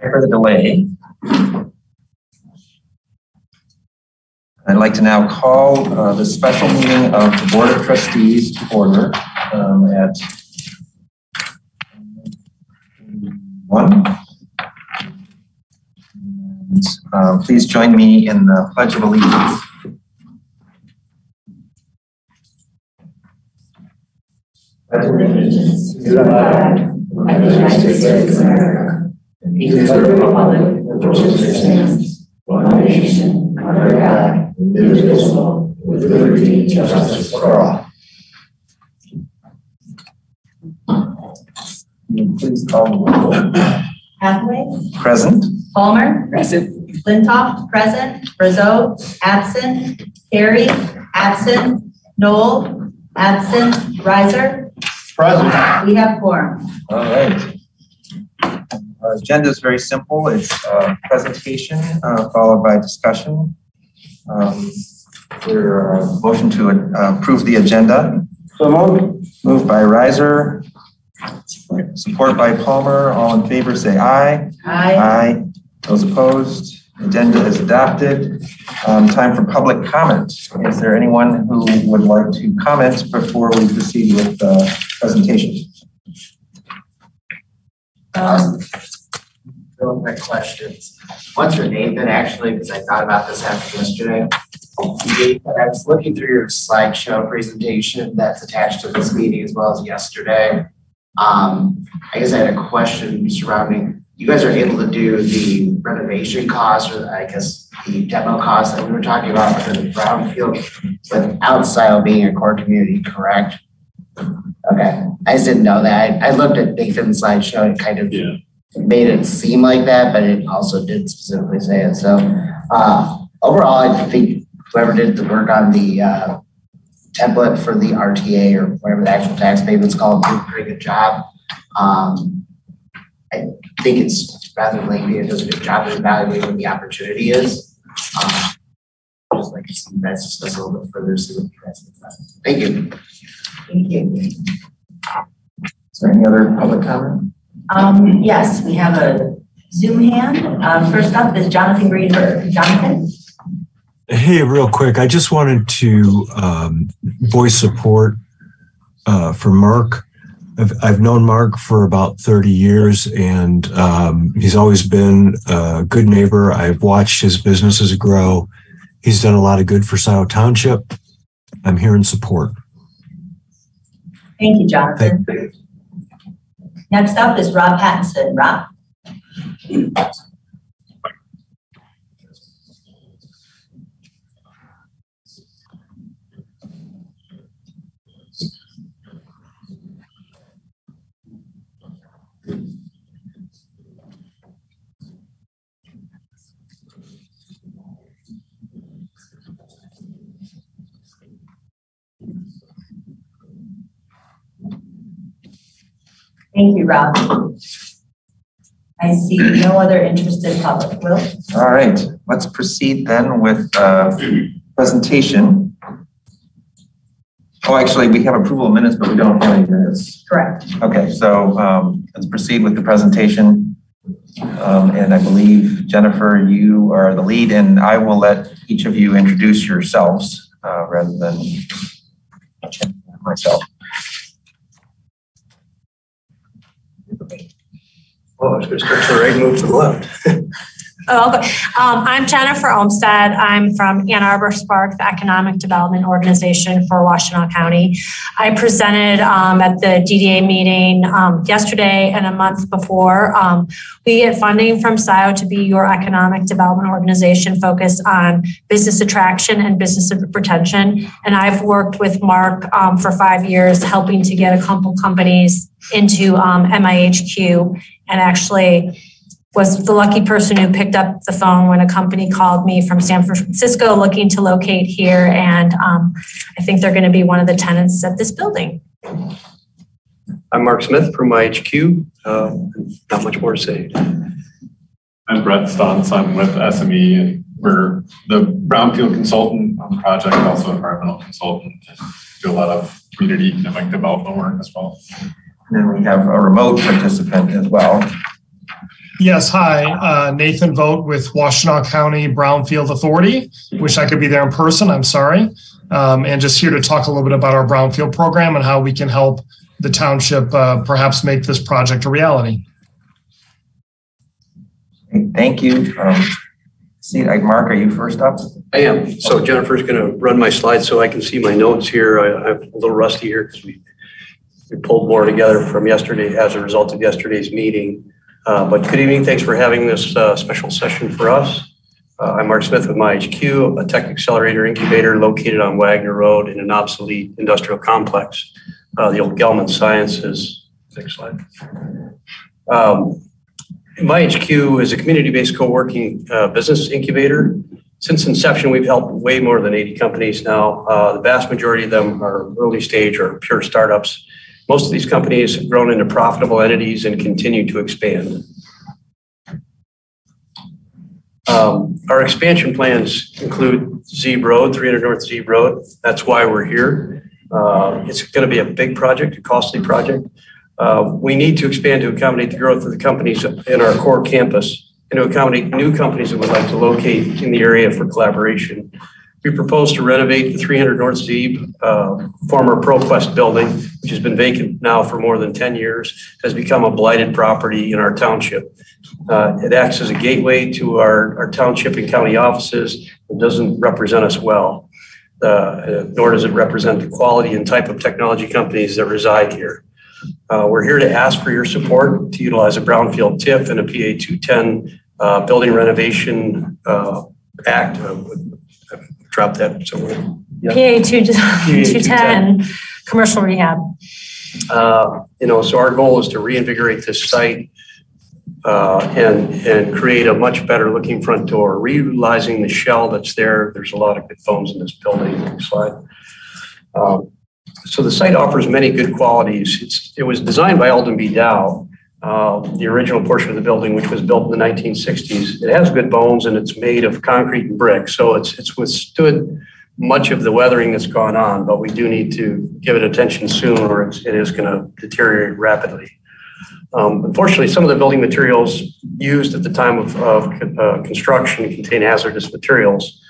Sorry for the delay. I'd like to now call uh, the special meeting of the Board of Trustees to order um, at one. And, uh, Please join me in the Pledge of Allegiance. allegiance to the flag of the United States of America, and to the republic for which it stands, one nation, under God, indivisible, with liberty and justice for all. Please call the roll. Hathaway, Present. Palmer, Present. Flintoft, present, Brazo, absent, Carey, absent, Noel, absent, Riser. Present. We have quorum. All right. Our agenda is very simple. It's uh, presentation uh, followed by discussion. Um, There a motion to uh, approve the agenda. So moved. Moved by Riser. Support by Palmer. All in favor, say aye. Aye. Aye. Those opposed? Agenda is adopted. Um, Time for public comment. Is there anyone who would like to comment before we proceed with the presentation? Um, questions. What's your name then actually, because I thought about this after yesterday. I was looking through your slideshow presentation that's attached to this meeting as well as yesterday. Um, I guess I had a question surrounding, you guys are able to do the renovation costs or I guess the demo costs that we were talking about for the brownfield without Scio being a core community, correct? Okay, I just didn't know that. I I looked at Nathan's slideshow and kind of Yeah. Made it seem like that, but it also did specifically say it. So uh, overall, I think whoever did the work on the uh, template for the RTA or whatever the actual tax payment's called did a pretty good job. Um, I think it's rather lengthy. It does a good job of evaluating the opportunity is. Um, Just like to see you guys a little bit further, see what you guys think about. Thank you. Thank you. Is there any other public comment? Um, yes, we have a Zoom hand. Uh, first up is Jonathan Greenberg. Jonathan? Hey, real quick, I just wanted to um, voice support uh, for Mark. I've, I've known Mark for about 30 years and um, he's always been a good neighbor. I've watched his businesses grow. He's done a lot of good for Scio Township. I'm here in support. Thank you, Jonathan. Next up is Rob Pattinson. Rob? Thank you, Rob. I see no other interested public. Will? All right, let's proceed then with uh, presentation. Oh, actually, we have approval of minutes, but we don't have any minutes. Correct. Okay, so um, let's proceed with the presentation. Um, And I believe, Jennifer, you are the lead, and I will let each of you introduce yourselves uh, rather than myself. Oh, it's just to right move to the left. Oh, okay. Um, I'm Jennifer Olmsted. I'm from Ann Arbor Spark, the Economic Development Organization for Washtenaw County. I presented um, at the DDA meeting um, yesterday and a month before. Um, we get funding from Scio to be your economic development organization focused on business attraction and business retention. And I've worked with Mark um, for five years, helping to get a couple companies into um, MIHQ and actually was the lucky person who picked up the phone when a company called me from San Francisco looking to locate here. And um, I think they're going to be one of the tenants at this building. I'm Mark Smith from IHQ. Uh, Not much more to say. I'm Brett Stantz. I'm with SME and we're the brownfield consultant on the project, also environmental consultant. and Do a lot of community economic development work as well. And then we have a remote participant as well. Yes, hi, uh, Nathan Voght with Washtenaw County Brownfield Authority. Wish I could be there in person, I'm sorry. Um, and just here to talk a little bit about our Brownfield program and how we can help the township uh, perhaps make this project a reality. Thank you. Um, See, like, Mark, are you first up? I am. So Jennifer's going to run my slides so I can see my notes here. I- I'm a little rusty here because we we pulled more together from yesterday as a result of yesterday's meeting. Uh, But good evening. Thanks for having this uh, special session for us. Uh, I'm Mark Smith with MyHQ, a tech accelerator incubator located on Wagner Road in an obsolete industrial complex, uh, the old Gelman Sciences. Next slide. Um, MyHQ is a community-based co-working uh, business incubator. Since inception, we've helped way more than 80 companies now. The vast majority of them are early stage or pure startups. Most of these companies have grown into profitable entities and continue to expand. Um, Our expansion plans include Zeeb Road, 300 North Zeeb Road. That's why we're here. Uh, It's going to be a big project, a costly project. Uh, We need to expand to accommodate the growth of the companies in our core campus and to accommodate new companies that would like to locate in the area for collaboration. We propose to renovate the 300 North Zeeb, uh, former ProQuest building, which has been vacant now for more than 10 years, has become a blighted property in our township. Uh, It acts as a gateway to our our township and county offices. It doesn't represent us well, uh, nor does it represent the quality and type of technology companies that reside here. Uh, We're here to ask for your support to utilize a brownfield TIF and a PA 210 uh, Building Renovation uh, Act. Drop that somewhere. PA two, two ten, commercial rehab. Uh, You know, so our goal is to reinvigorate this site uh, and, and create a much better looking front door, reutilizing the shell that's there. There's a lot of good phones in this building. Next slide. Um, So the site offers many good qualities. It's, it was designed by Alden B. Dow, uh, the original portion of the building, which was built in the 1960s. It has good bones and it's made of concrete and brick, so it's, it's withstood much of the weathering that's gone on, but we do need to give it attention soon or it's, it is going to deteriorate rapidly. Um, Unfortunately, some of the building materials used at the time of, of uh, construction contain hazardous materials.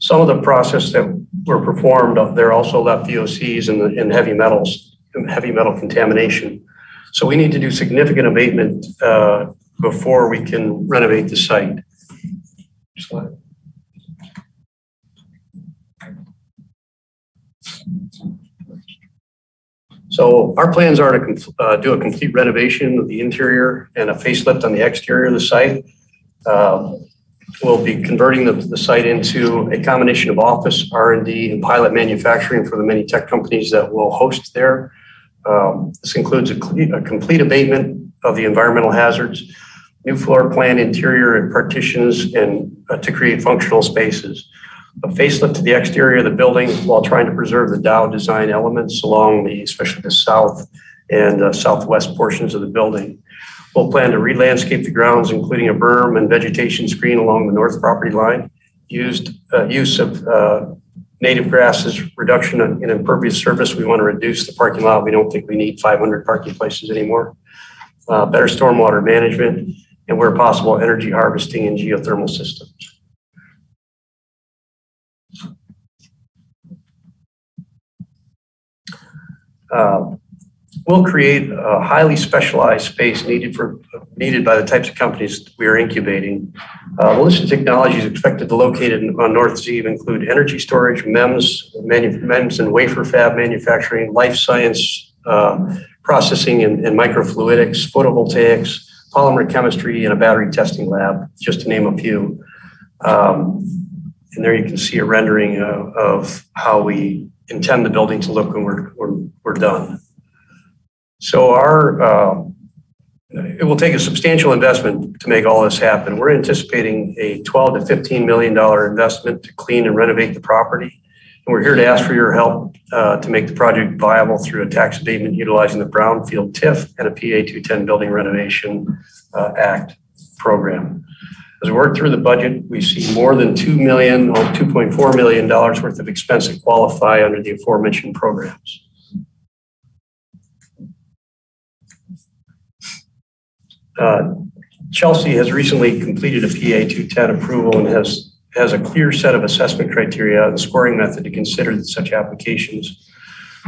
Some of the process that were performed, there also left VOCs and, and heavy metals, heavy metal contamination. So we need to do significant abatement uh, before we can renovate the site. Slide. So our plans are to uh, do a complete renovation of the interior and a facelift on the exterior of the site. Um, We'll be converting the, the site into a combination of office, R and D, and pilot manufacturing for the many tech companies that will host there. Um, This includes a a complete abatement of the environmental hazards, new floor plan interior and partitions, and uh, to create functional spaces. A facelift to the exterior of the building while trying to preserve the Dow design elements along the, especially the south and uh, southwest portions of the building. We'll plan to re-landscape the grounds, including a berm and vegetation screen along the north property line. Used, uh, use of native grasses, reduction in in impervious surface. We want to reduce the parking lot. We don't think we need 500 parking places anymore. Uh, Better stormwater management, and where possible, energy harvesting and geothermal systems. Uh, We'll create a highly specialized space needed for, needed by the types of companies we are incubating. Uh, Melissa Technologies expected to locate in, on North Zeeb include energy storage, MEMS, manu- MEMS and wafer fab manufacturing, life science, uh, processing and, and microfluidics, photovoltaics, polymer chemistry, and a battery testing lab, just to name a few. Um, and there you can see a rendering of, of how we intend the building to look when we're, we're, we're done. So our, uh, it will take a substantial investment to make all this happen. We're anticipating a 12 to 15 million dollar investment to clean and renovate the property. And we're here to ask for your help uh, to make the project viable through a tax abatement utilizing the Brownfield TIF and a PA 210 Building Renovation uh, Act program. As we work through the budget, we see more than 2 million or 2.4 million dollars worth of expense that qualify under the aforementioned programs. Uh, Chelsea has recently completed a PA 210 approval and has, has a clear set of assessment criteria and scoring method to consider such applications.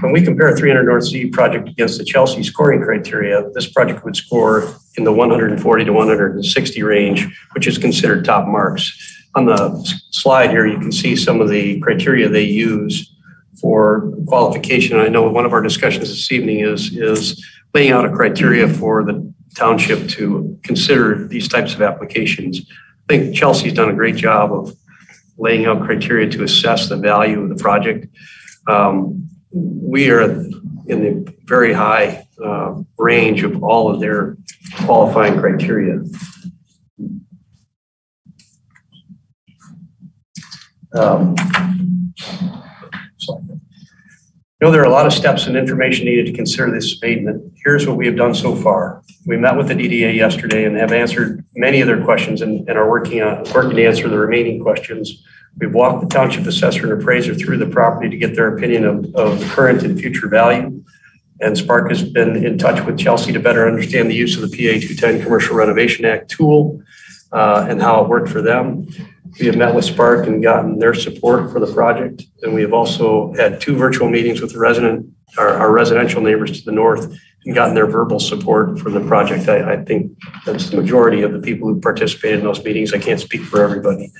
When we compare 300 North Z project against the Chelsea scoring criteria, this project would score in the 140 to 160 range, which is considered top marks. On the slide here, you can see some of the criteria they use for qualification. I know one of our discussions this evening is, is laying out a criteria for the township to consider these types of applications. I think Chelsea's done a great job of laying out criteria to assess the value of the project. Um, we are in the very high uh, range of all of their qualifying criteria. Um, know there are a lot of steps and information needed to consider this abatement. Here's what we have done so far. We met with the DDA yesterday and have answered many of their questions and, and are working on working to answer the remaining questions. We've walked the township assessor and appraiser through the property to get their opinion of, of current and future value. And Spark has been in touch with Chelsea to better understand the use of the PA 210 Commercial Renovation Act tool uh, and how it worked for them. We have met with Spark and gotten their support for the project. And we have also had two virtual meetings with the resident, our, our residential neighbors to the north and gotten their verbal support for the project. I, I, think that's the majority of the people who participated in those meetings. I can't speak for everybody.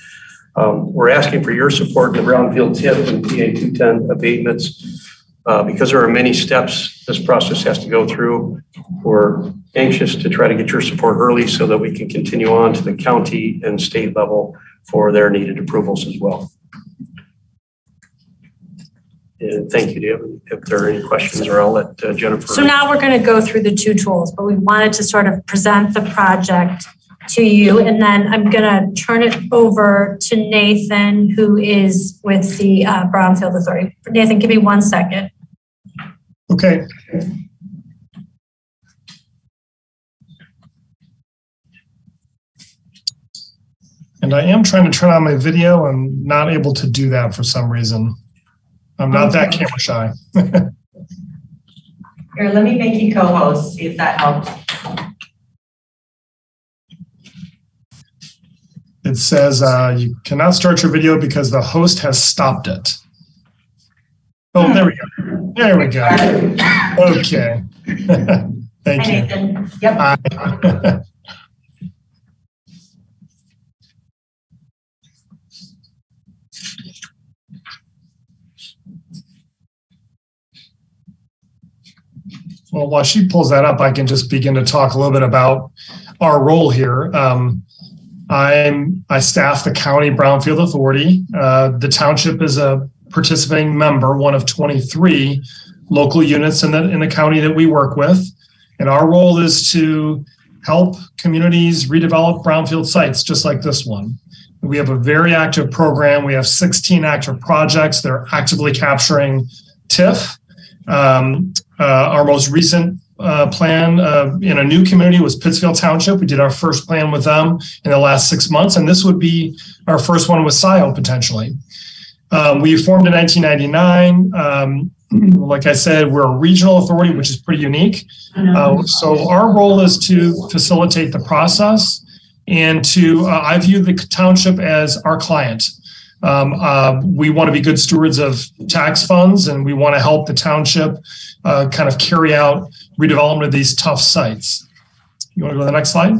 Um, we're asking for your support in the Brownfield TIF and PA 210 abatements. Uh, because there are many steps this process has to go through, we're anxious to try to get your support early so that we can continue on to the county and state level for their needed approvals as well. And thank you, David. If there are any questions, or I'll let uh, Jennifer. So now we're going to go through the two tools, but we wanted to sort of present the project to you. And then I'm going to turn it over to Nathan, who is with the uh, Brownfield Authority. Nathan, give me one second. Okay. And I am trying to turn on my video. I'm not able to do that for some reason. I'm not that camera shy. Here, let me make you co-host, see if that helps. it says uh, you cannot start your video because the host has stopped it. Oh, there we go. There we go. Okay. Thank Hi, you. Nathan. Yep. Well, while she pulls that up, I can just begin to talk a little bit about our role here. Um, I'm I staff the county brownfield authority. Uh, the township is a participating member, one of 23 local units in the in the county that we work with, and our role is to help communities redevelop brownfield sites just like this one. We have a very active program. We have 16 active projects. They're actively capturing TIF. Um, our most recent uh, plan uh, in a new community was Pittsfield Township. We did our first plan with them in the last six months, and this would be our first one with SCIO potentially. Um, we formed in 1999. Um, like I said, we're a regional authority, which is pretty unique. Uh, so our role is to facilitate the process and to, uh, I view the township as our client. Um, uh, we want to be good stewards of tax funds and we want to help the township uh, kind of carry out redevelopment of these tough sites. You want to go to the next slide?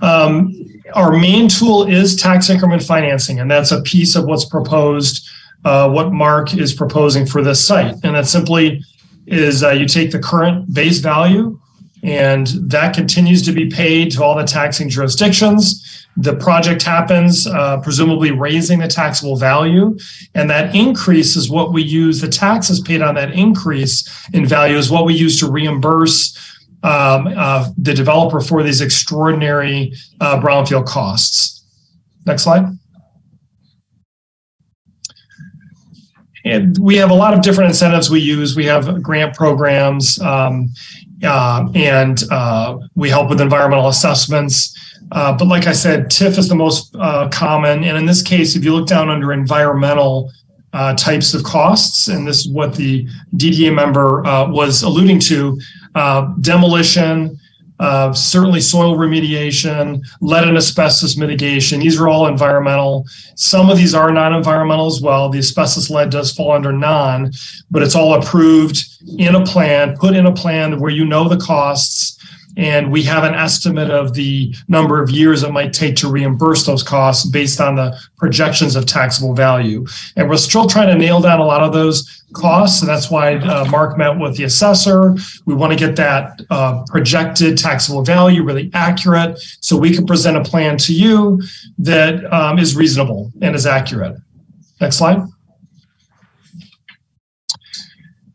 Um, our main tool is tax increment financing, and that's a piece of what's proposed, uh, what Mark is proposing for this site. And that simply is uh, you take the current base value, and that continues to be paid to all the taxing jurisdictions. The project happens, uh, presumably raising the taxable value, and that increase is what we use. The taxes paid on that increase in value is what we use to reimburse um, uh, the developer for these extraordinary uh, brownfield costs. Next slide. And we have a lot of different incentives we use. We have grant programs, um, uh, and uh, we help with environmental assessments. Uh, but like I said, TIF is the most uh, common. And in this case, if you look down under environmental uh, types of costs, and this is what the DDA member uh, was alluding to, demolition, uh, certainly soil remediation, lead and asbestos mitigation. These are all environmental. Some of these are non-environmental as well. The asbestos lead does fall under non, but it's all approved in a plan, put in a plan where you know the costs and we have an estimate of the number of years it might take to reimburse those costs based on the projections of taxable value. And we're still trying to nail down a lot of those costs. And that's why uh, Mark met with the assessor. We want to get that uh, projected taxable value really accurate so we can present a plan to you that um, is reasonable and is accurate. Next slide.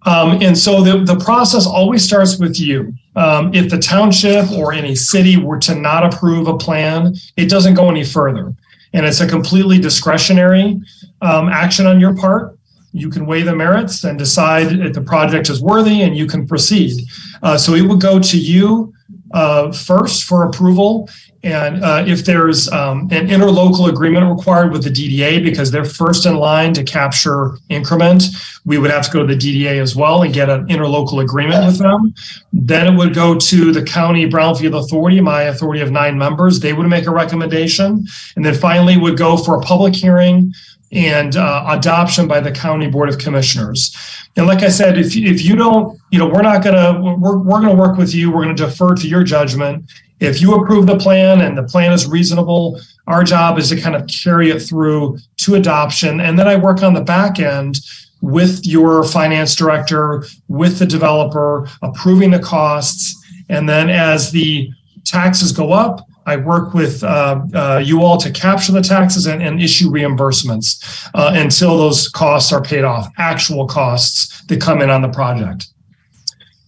Um, and so the, the process always starts with you. Um, if the township or any city were to not approve a plan, it doesn't go any further. And it's a completely discretionary um, action on your part. You can weigh the merits and decide if the project is worthy and you can proceed. Uh, so it would go to you uh, first for approval. And uh, if there's um, an interlocal agreement required with the DDA because they're first in line to capture increment, we would have to go to the DDA as well and get an interlocal agreement with them. Then it would go to the county brownfield authority, my authority of nine members. They would make a recommendation. And then finally would go for a public hearing and uh, adoption by the county board of commissioners. And like I said, if, if you don't, you know, we're not going to, we're, we're going to work with you. We're going to defer to your judgment. If you approve the plan and the plan is reasonable, our job is to kind of carry it through to adoption. And then I work on the back end with your finance director, with the developer, approving the costs. And then as the taxes go up, I work with uh, uh, you all to capture the taxes and, and issue reimbursements uh, until those costs are paid off, actual costs that come in on the project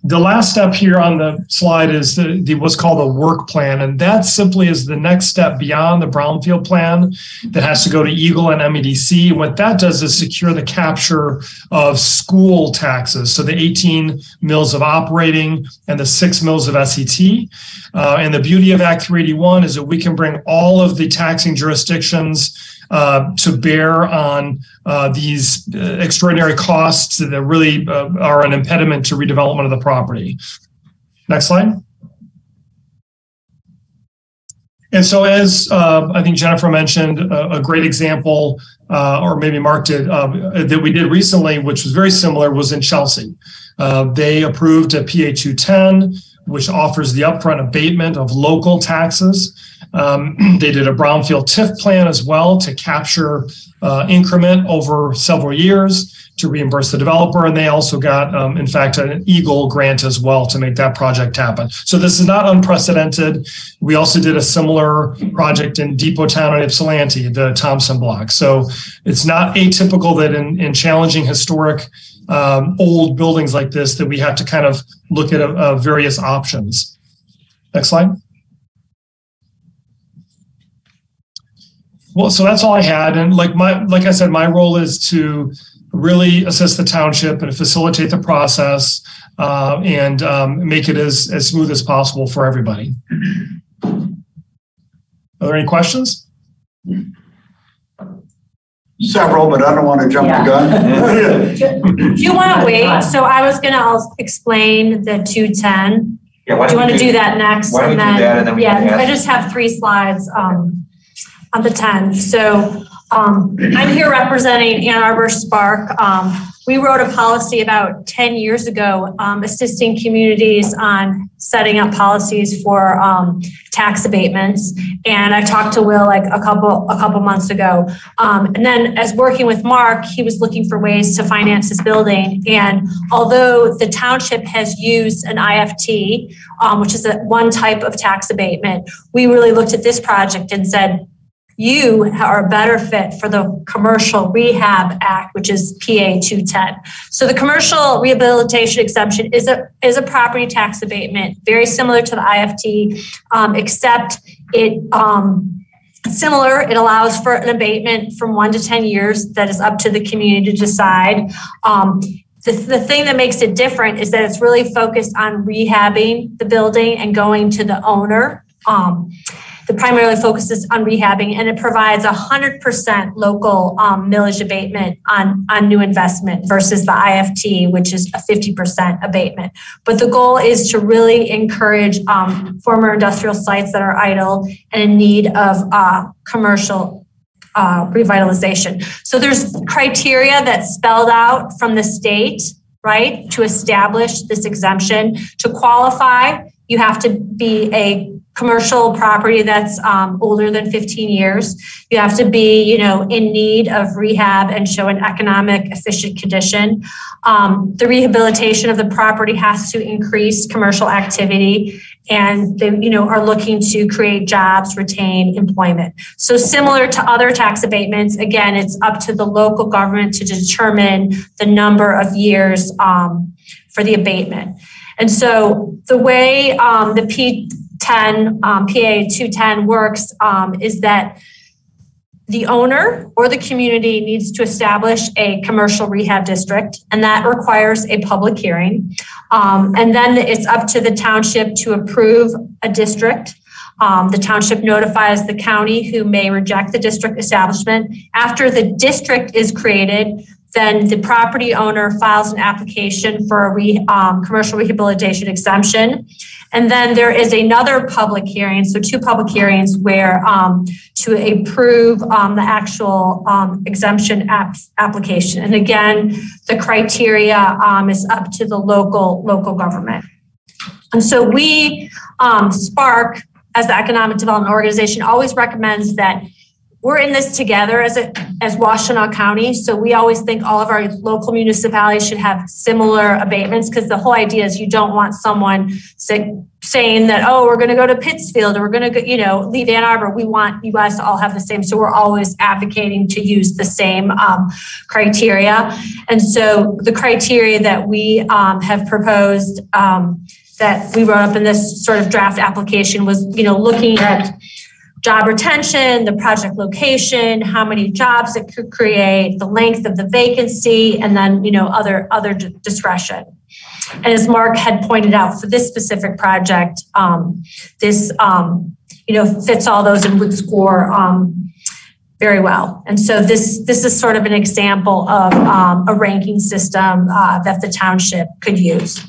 the last step here on the slide is the, the, what's called a work plan, and that simply is the next step beyond the brownfield plan that has to go to EGLE and MEDC. And what that does is secure the capture of school taxes, so the 18 mills of operating and the six mills of SET. Uh, and the beauty of Act 381 is that we can bring all of the taxing jurisdictions uh, to bear on uh, these uh, extraordinary costs that really uh, are an impediment to redevelopment of the property. Next slide. And so, as uh, I think Jennifer mentioned, a, a great example, uh, or maybe Mark did, that we did recently, which was very similar, was in Chelsea. they approved a PA 210, which offers the upfront abatement of local taxes. Um, they did a brownfield TIF plan as well to capture uh, increment over several years to reimburse the developer. And they also got, um, in fact, an EGLE grant as well to make that project happen. So this is not unprecedented. We also did a similar project in Depot Town and Ypsilanti, the Thompson block. So it's not atypical that in, in challenging historic um, old buildings like this that we have to kind of look at uh, various options. Next slide. Well, so that's all I had, and like my like I said, my role is to really assist the township and facilitate the process uh, and um, make it as as smooth as possible for everybody. Are there any questions? Several, but I don't want to jump the gun. Do you want to wait? So I was gonna explain the two ten. Yeah, why Do you want to do that next? why don't we do that and then we can Yeah, I just have three slides, um, on the tenth. So, um, I'm here representing Ann Arbor Spark. Um, we wrote a policy about ten years ago, um, assisting communities on setting up policies for, um, tax abatements. And I talked to Will like a couple, a couple months ago. Um, and then as working with Mark, he was looking for ways to finance his building. And although the township has used an IFT, um, which is a one type of tax abatement, we really looked at this project and said, you are a better fit for the Commercial Rehab Act, which is PA 210. So the commercial rehabilitation exemption is a is a property tax abatement, very similar to the IFT, um, except it um, similar. It allows for an abatement from one to 10 years that is up to the community to decide. Um, the, the thing that makes it different is that it's really focused on rehabbing the building and going to the owner. Um, that primarily focuses on rehabbing, and it provides 100% local um, millage abatement on, on new investment versus the IFT, which is a 50% abatement. But the goal is to really encourage um, former industrial sites that are idle and in need of uh, commercial uh, revitalization. So there's criteria that's spelled out from the state, right, to establish this exemption. To qualify, you have to be a commercial property that's um, older than 15 years. You have to be, you know, in need of rehab and show an economic efficient condition. Um, the rehabilitation of the property has to increase commercial activity and they, you know, are looking to create jobs, retain employment. So similar to other tax abatements, again, it's up to the local government to determine the number of years um, for the abatement. And so the way um, the P10, um, PA 210 works um, is that the owner or the community needs to establish a commercial rehab district, and that requires a public hearing. Um, and then it's up to the township to approve a district. Um, the township notifies the county who may reject the district establishment. After the district is created, then the property owner files an application for a re, um, commercial rehabilitation exemption. And then there is another public hearing, so two public hearings where um, to approve um, the actual um, exemption app application. And again, the criteria um, is up to the local local government. And so we, um, Spark, as the economic development organization, always recommends that we're in this together as a as Washtenaw County. So we always think all of our local municipalities should have similar abatements because the whole idea is you don't want someone say, saying that oh we're going to go to Pittsfield or we're going to you know leave Ann Arbor. We want you guys to all have the same. So we're always advocating to use the same um, criteria. And so the criteria that we um, have proposed um, that we wrote up in this sort of draft application was you know looking at job retention, the project location, how many jobs it could create, the length of the vacancy, and then you know other other discretion. And as Mark had pointed out, for this specific project, um, this um, you know fits all those and would score um, very well. And so this this is sort of an example of um, a ranking system uh, that the township could use.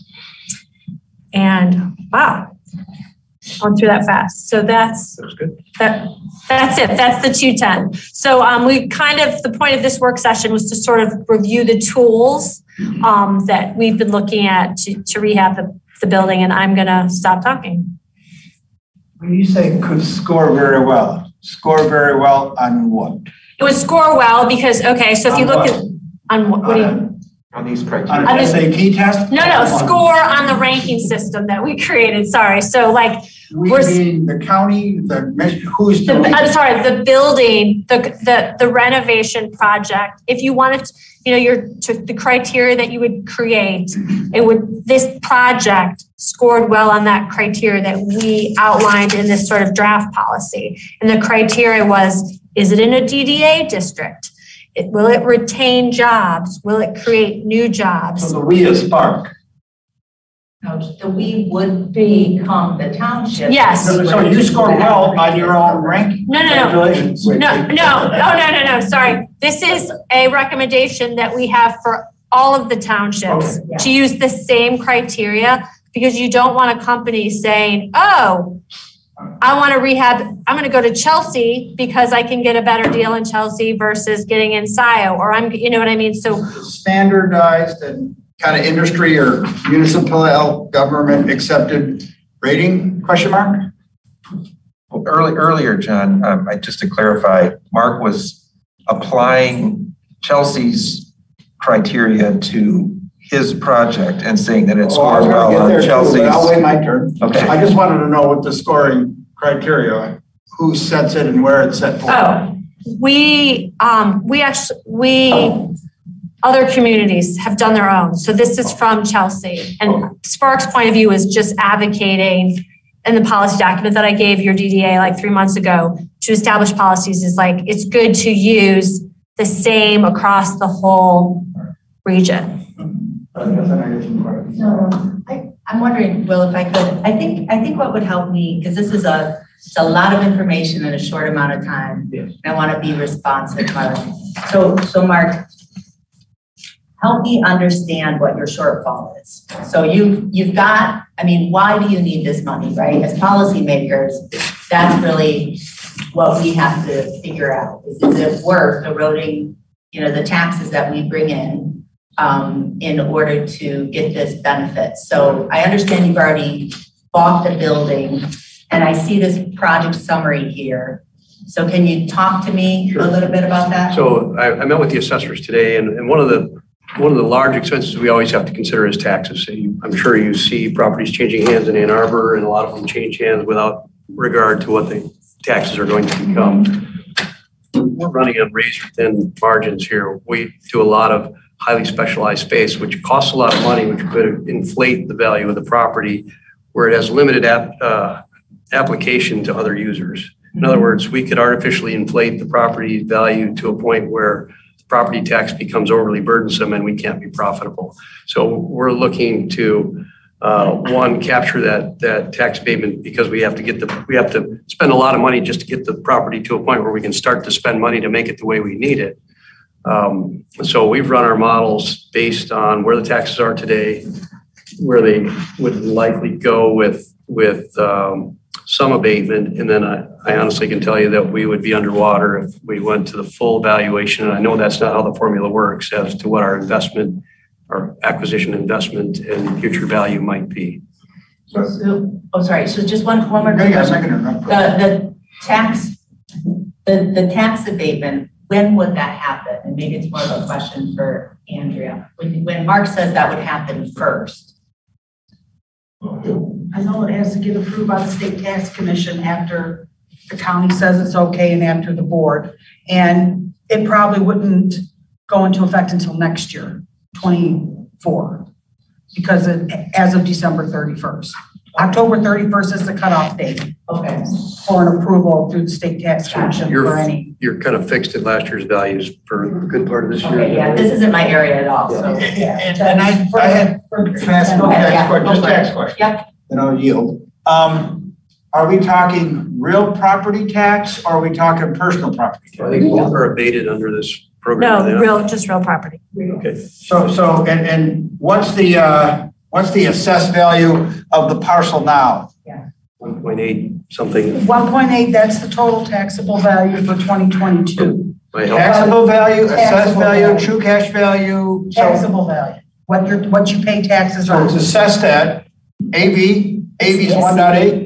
And wow, Went through that fast. So that's That's good. that. That's it. That's the 210. So um, we kind of the point of this work session was to sort of review the tools um, that we've been looking at to, to rehab the, the building. And I'm going to stop talking. When you say could score very well, score very well on what? It would score well because okay. So if you On look what? at on what, what do you? On these On criteria. On an this- SAT test? No, no, score on the ranking system that we created. Sorry. So like We we're- mean the county, the, who's The, doing? I'm sorry, the building, the, the, the renovation project, if you wanted, to, you know, your, to the criteria that you would create, it would, this project scored well on that criteria that we outlined in this sort of draft policy. And the criteria was, is it in a DDA district? It, will it retain jobs? Will it create new jobs? So the we is Spark. No, the we would become the township. Yes. So so you score well on your own ranking. No, no, no. No, no, oh, no, no, no, sorry. This is a recommendation that we have for all of the townships Okay. to use the same criteria because you don't want a company saying, oh, I want to rehab, I'm going to go to Chelsea because I can get a better deal in Chelsea versus getting in Scio, or I'm, you know what I mean? So Standardized and kind of industry or municipal government accepted rating, question mark? Well, Early, earlier, John, um, I, just to clarify, Mark was applying Chelsea's criteria to his project and saying that it Oh, I scored was well get on there too, Chelsea's. I'll wait my turn. Okay. I just wanted to know what the scoring criteria, who sets it and where it's set for. Oh, we, um, we actually, we, other communities have done their own. So this is oh. from Chelsea. And oh. Spark's point of view is just advocating in the policy document that I gave your DDA like three months ago to establish policies is like, it's good to use the same across the whole region. No, I, I'm wondering, Will, if I could, I think, I think what would help me, because this is a, It's a lot of information in a short amount of time. Yes. And I want to be responsive, So, so Mark, help me understand what your shortfall is. So you, you've got, I mean, why do you need this money, right? As policymakers, that's really what we have to figure out. Is, is it worth eroding, you know, the taxes that we bring in um, in order to get this benefit? So I understand you've already bought the building and I see this project summary here. So can you talk to me a little bit about that? So I, I met with the assessors today and, and one of the, one of the large expenses we always have to consider is taxes. So you- I'm sure you see properties changing hands in Ann Arbor and a lot of them change hands without regard to what the taxes are going to become. We're running on razor thin margins here. We do a lot of highly specialized space, which costs a lot of money, which could inflate the value of the property where it has limited app, uh, application to other users. In other words, we could artificially inflate the property value to a point where property tax becomes overly burdensome and we can't be profitable. So we're looking to, uh, one, capture that, that tax abatement because we have to get the, we have to spend a lot of money just to get the property to a point where we can start to spend money to make it the way we need it. Um, So we've run our models based on where the taxes are today, where they would likely go with, with um, some abatement. And then I I honestly can tell you that we would be underwater if we went to the full valuation. And I know that's not how the formula works as to what our investment, our acquisition investment and future value might be. So, oh, sorry, so just one, one more Yeah, yeah, I'm question. not interrupt. The, the tax, the, the tax abatement, when would that happen? And maybe it's more of a question for Andrea. When, when Mark says that would happen first. I know it has to get approved by the state tax commission after the county says it's okay and after the board. And it probably wouldn't go into effect until next year, twenty-four. Because it, as of December thirty-first. October thirty-first is the cutoff date Okay. for an approval through the state tax commission You're- for any. You're kind of fixed at last year's values for a good part of this year. Okay, yeah, this isn't my area at all, so. And and I, I had, can I ask no Okay, yeah, just for tax question? Yep. Then I'll yield. Um, are we talking real property tax or are we talking personal property I think both are abated under this program. No, real, just real property. Okay. So, so, and, and what's the, uh, what's the assessed value of the parcel now? Yeah. One point eight something. One point eight, that's the total taxable value for twenty twenty-two. My help. Taxable value, assessed value, value. true cash value? So, Taxable value, what you're, what you pay taxes so it's on. assessed at AV, AV's Yes. one dot eight?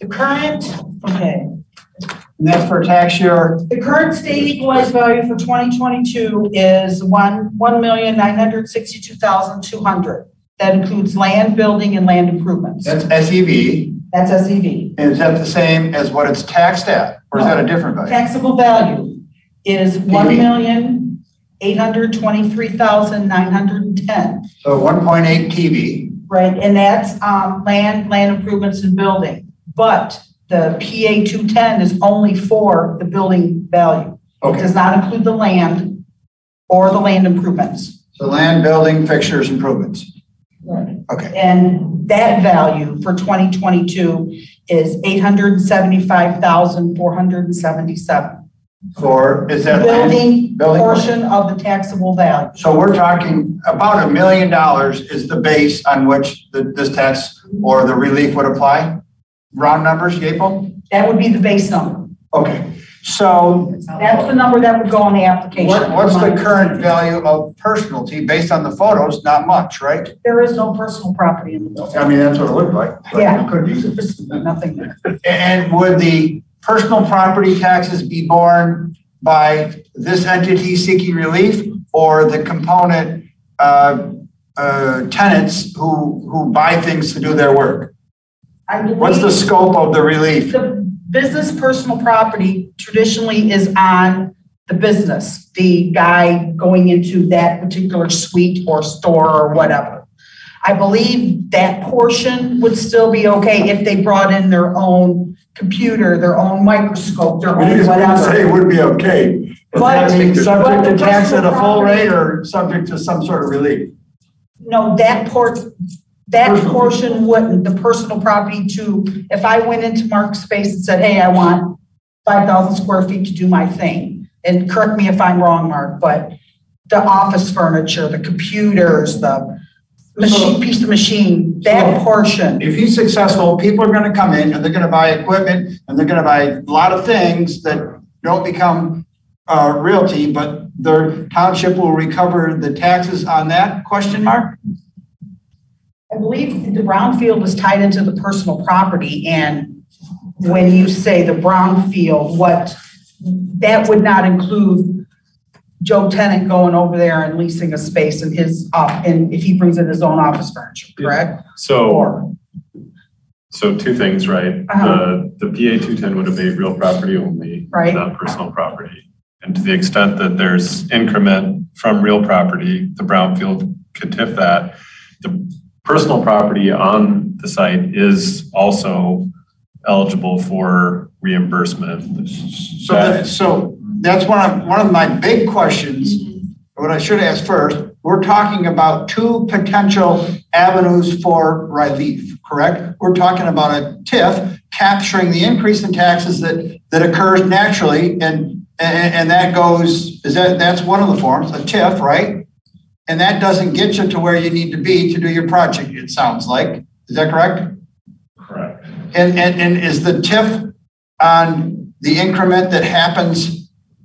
The current, okay, And that's for tax year, The current state equalized value for twenty twenty-two is one, one million nine hundred sixty-two thousand two hundred. That includes land, building, and land improvements. that's SEV. That's SEV. And is that the same as what it's taxed at? Or is that a different value? Taxable value is one million eight hundred twenty-three thousand nine hundred and ten, So one point eight TV. right? And that's, um, land, land improvements and building. But the PA two-ten is only for the building value. It Okay, does not include the land or the land improvements. so land, building, fixtures, improvements. Right. Okay, And that value for 2022 is 875,477. For, is that land? Building building- portion of the taxable value. So we're talking about a million dollars is the base on which the, this tax or the relief would apply? Round numbers, April? That would be the base number. Okay, so That's the number that would go on the application. what, what's the current value of personalty based on the photos? Not much, right? There is no personal property in the building. I mean, that's what it looked like. but Yeah. it Could be. There's nothing there. And would the personal property taxes be borne by this entity seeking relief or the component uh, uh, tenants who, who buy things to do their work? What's the scope of the relief? The business personal property traditionally is on the business, the guy going into that particular suite or store or whatever. I believe that portion would still be okay if they brought in their own computer, their own microscope, their own whatever. it would be okay. But But- that subject to tax at a full rate or subject to some sort of relief? No, that port, that portion wouldn't, the personal property to, if I went into Mark's space and said, hey, I want five thousand square feet to do my thing, and correct me if I'm wrong, Mark, but the office furniture, the computers, the machine, piece of machine, that portion, If he's successful, people are gonna come in and they're gonna buy equipment and they're gonna buy a lot of things that don't become uh, realty, but their township will recover the taxes on that, question mark? I believe the brownfield is tied into the personal property, and when you say the brownfield, what, that would not include Joe Tennant going over there and leasing a space in his, uh, and if he brings in his own office furniture, correct? So, Or, so two things, right? Uh-huh. The, the PA two ten would abate real property only, Right. not personal property. And to the extent that there's increment from real property, the brownfield could tip that. The personal property on the site is also eligible for reimbursement. So that, so that's one of, one of my big questions, mm-hmm. what I should ask first. We're talking about two potential avenues for relief, correct? We're talking about a TIF capturing the increase in taxes that, that occurs naturally and, and, and that goes, is that, that's one of the forms, a TIF, right? And that doesn't get you to where you need to be to do your project, it sounds like. Is that correct? Correct. And, and, and is the TIF on the increment that happens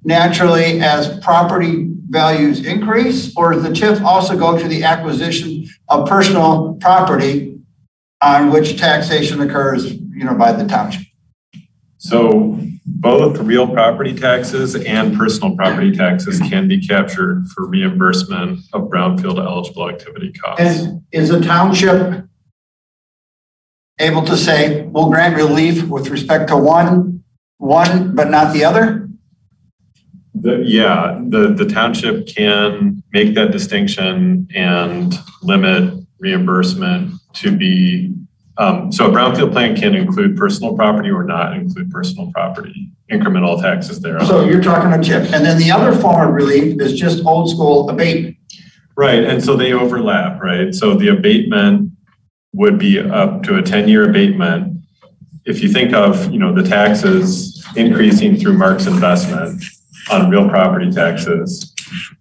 naturally as property values increase? Or does the TIF also go to the acquisition of personal property on which taxation occurs, you know, by the township? So both real property taxes and personal property taxes can be captured for reimbursement of brownfield eligible activity costs. And is the township able to say, we'll grant relief with respect to one, one, but not the other? The, yeah, the, the township can make that distinction and limit reimbursement to be, um, so a brownfield plan can include personal property or not include personal property, incremental taxes there. So you're talking a TIF. And then the other form of relief is just old school abatement. Right, and so they overlap, right? So the abatement would be up to a ten-year abatement. If you think of, you know, the taxes increasing through Mark's investment on real property taxes,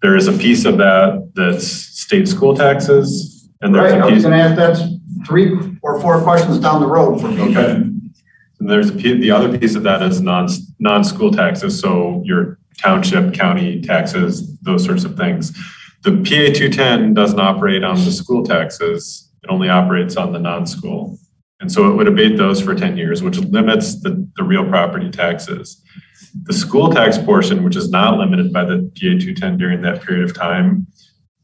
there is a piece of that that's state school taxes, and there's Right, a I was piece. gonna ask, that's three or four questions down the road for me. Okay. And there's a the other piece of that is non, non-school taxes, so your township, county taxes, those sorts of things. The PA two ten doesn't operate on the school taxes, it only operates on the non-school. And so it would abate those for ten years, which limits the, the real property taxes. The school tax portion, which is not limited by the PA two ten during that period of time,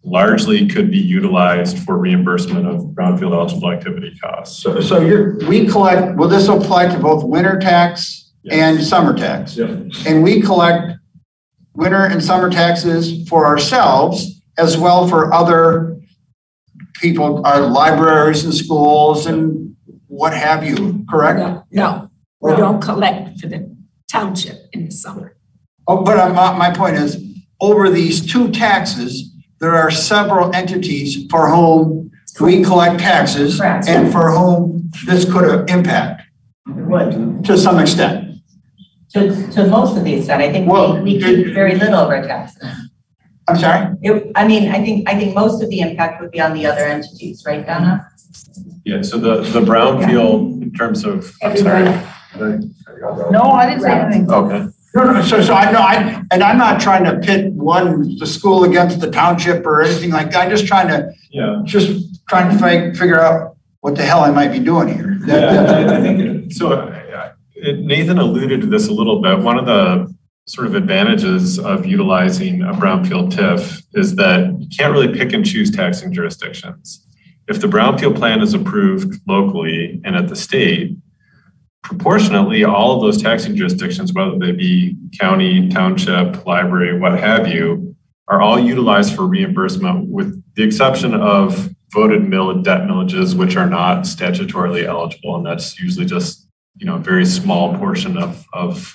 largely could be utilized for reimbursement of brownfield eligible activity costs. So, so you're, we collect, will this apply to both winter tax and summer tax? Yep. And we collect winter and summer taxes for ourselves as well for other people, our libraries and schools and what have you, correct? No, no, we don't collect for the township in the summer. Oh, but uh, my, my point is, over these two taxes, there are several entities for whom we collect taxes Correct. and for whom this could impact Would, to some extent. to, to most of the extent, I think Well, we, we did- keep very little of our taxes. I'm sorry? It, I mean, I think, I think most of the impact would be on the other entities, right, Donna? Yeah, so the, the brownfield in terms of, I'm sorry. No, I didn't say anything. Okay, No, no, so, so I know, I, and I'm not trying to pit one, the school against the township or anything like that. I'm just trying to, yeah. just trying to fi- figure out what the hell I might be doing here. That- Yeah, I I think, so it- Nathan alluded to this a little bit. One of the sort of advantages of utilizing a brownfield TIF is that you can't really pick and choose taxing jurisdictions. If the brownfield plan is approved locally and at the state, proportionately, all of those taxing jurisdictions, whether they be county, township, library, what have you, are all utilized for reimbursement with the exception of voted mill and debt millages, which are not statutorily eligible. And that's usually just, you know, a very small portion of, of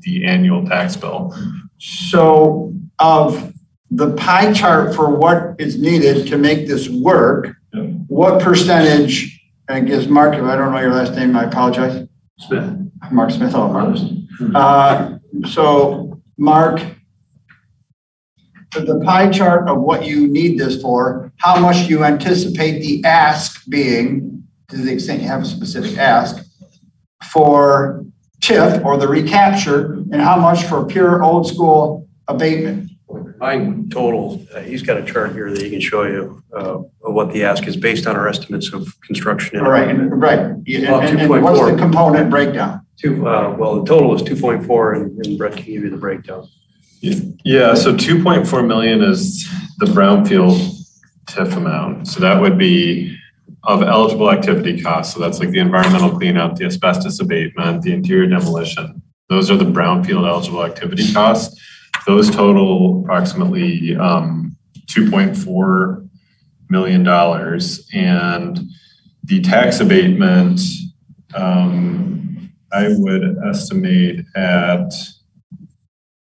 the annual tax bill. So of the pie chart for what is needed to make this work, Yeah. what percentage, and I guess Mark, if I don't know your last name, I apologize. Smith. Mark Smith, Mark. Uh, so, Mark, the pie chart of what you need this for, how much you anticipate the ask being, to the extent you have a specific ask, for TIF or the recapture, and how much for pure old school abatement? Mine total, uh, he's got a chart here that he can show you uh, of what the ask is based on our estimates of construction. and- Right, and- right. And, Well, and- and what's the component breakdown? Two, uh, well, the total is 2.4 and and Brett can give you the breakdown. Yeah, so two point four million is the brownfield TIF amount. So that would be of eligible activity costs. So that's like the environmental cleanup, the asbestos abatement, the interior demolition. Those are the brownfield eligible activity costs. Those total approximately um two point four million dollars. And the tax abatement, um, I would estimate at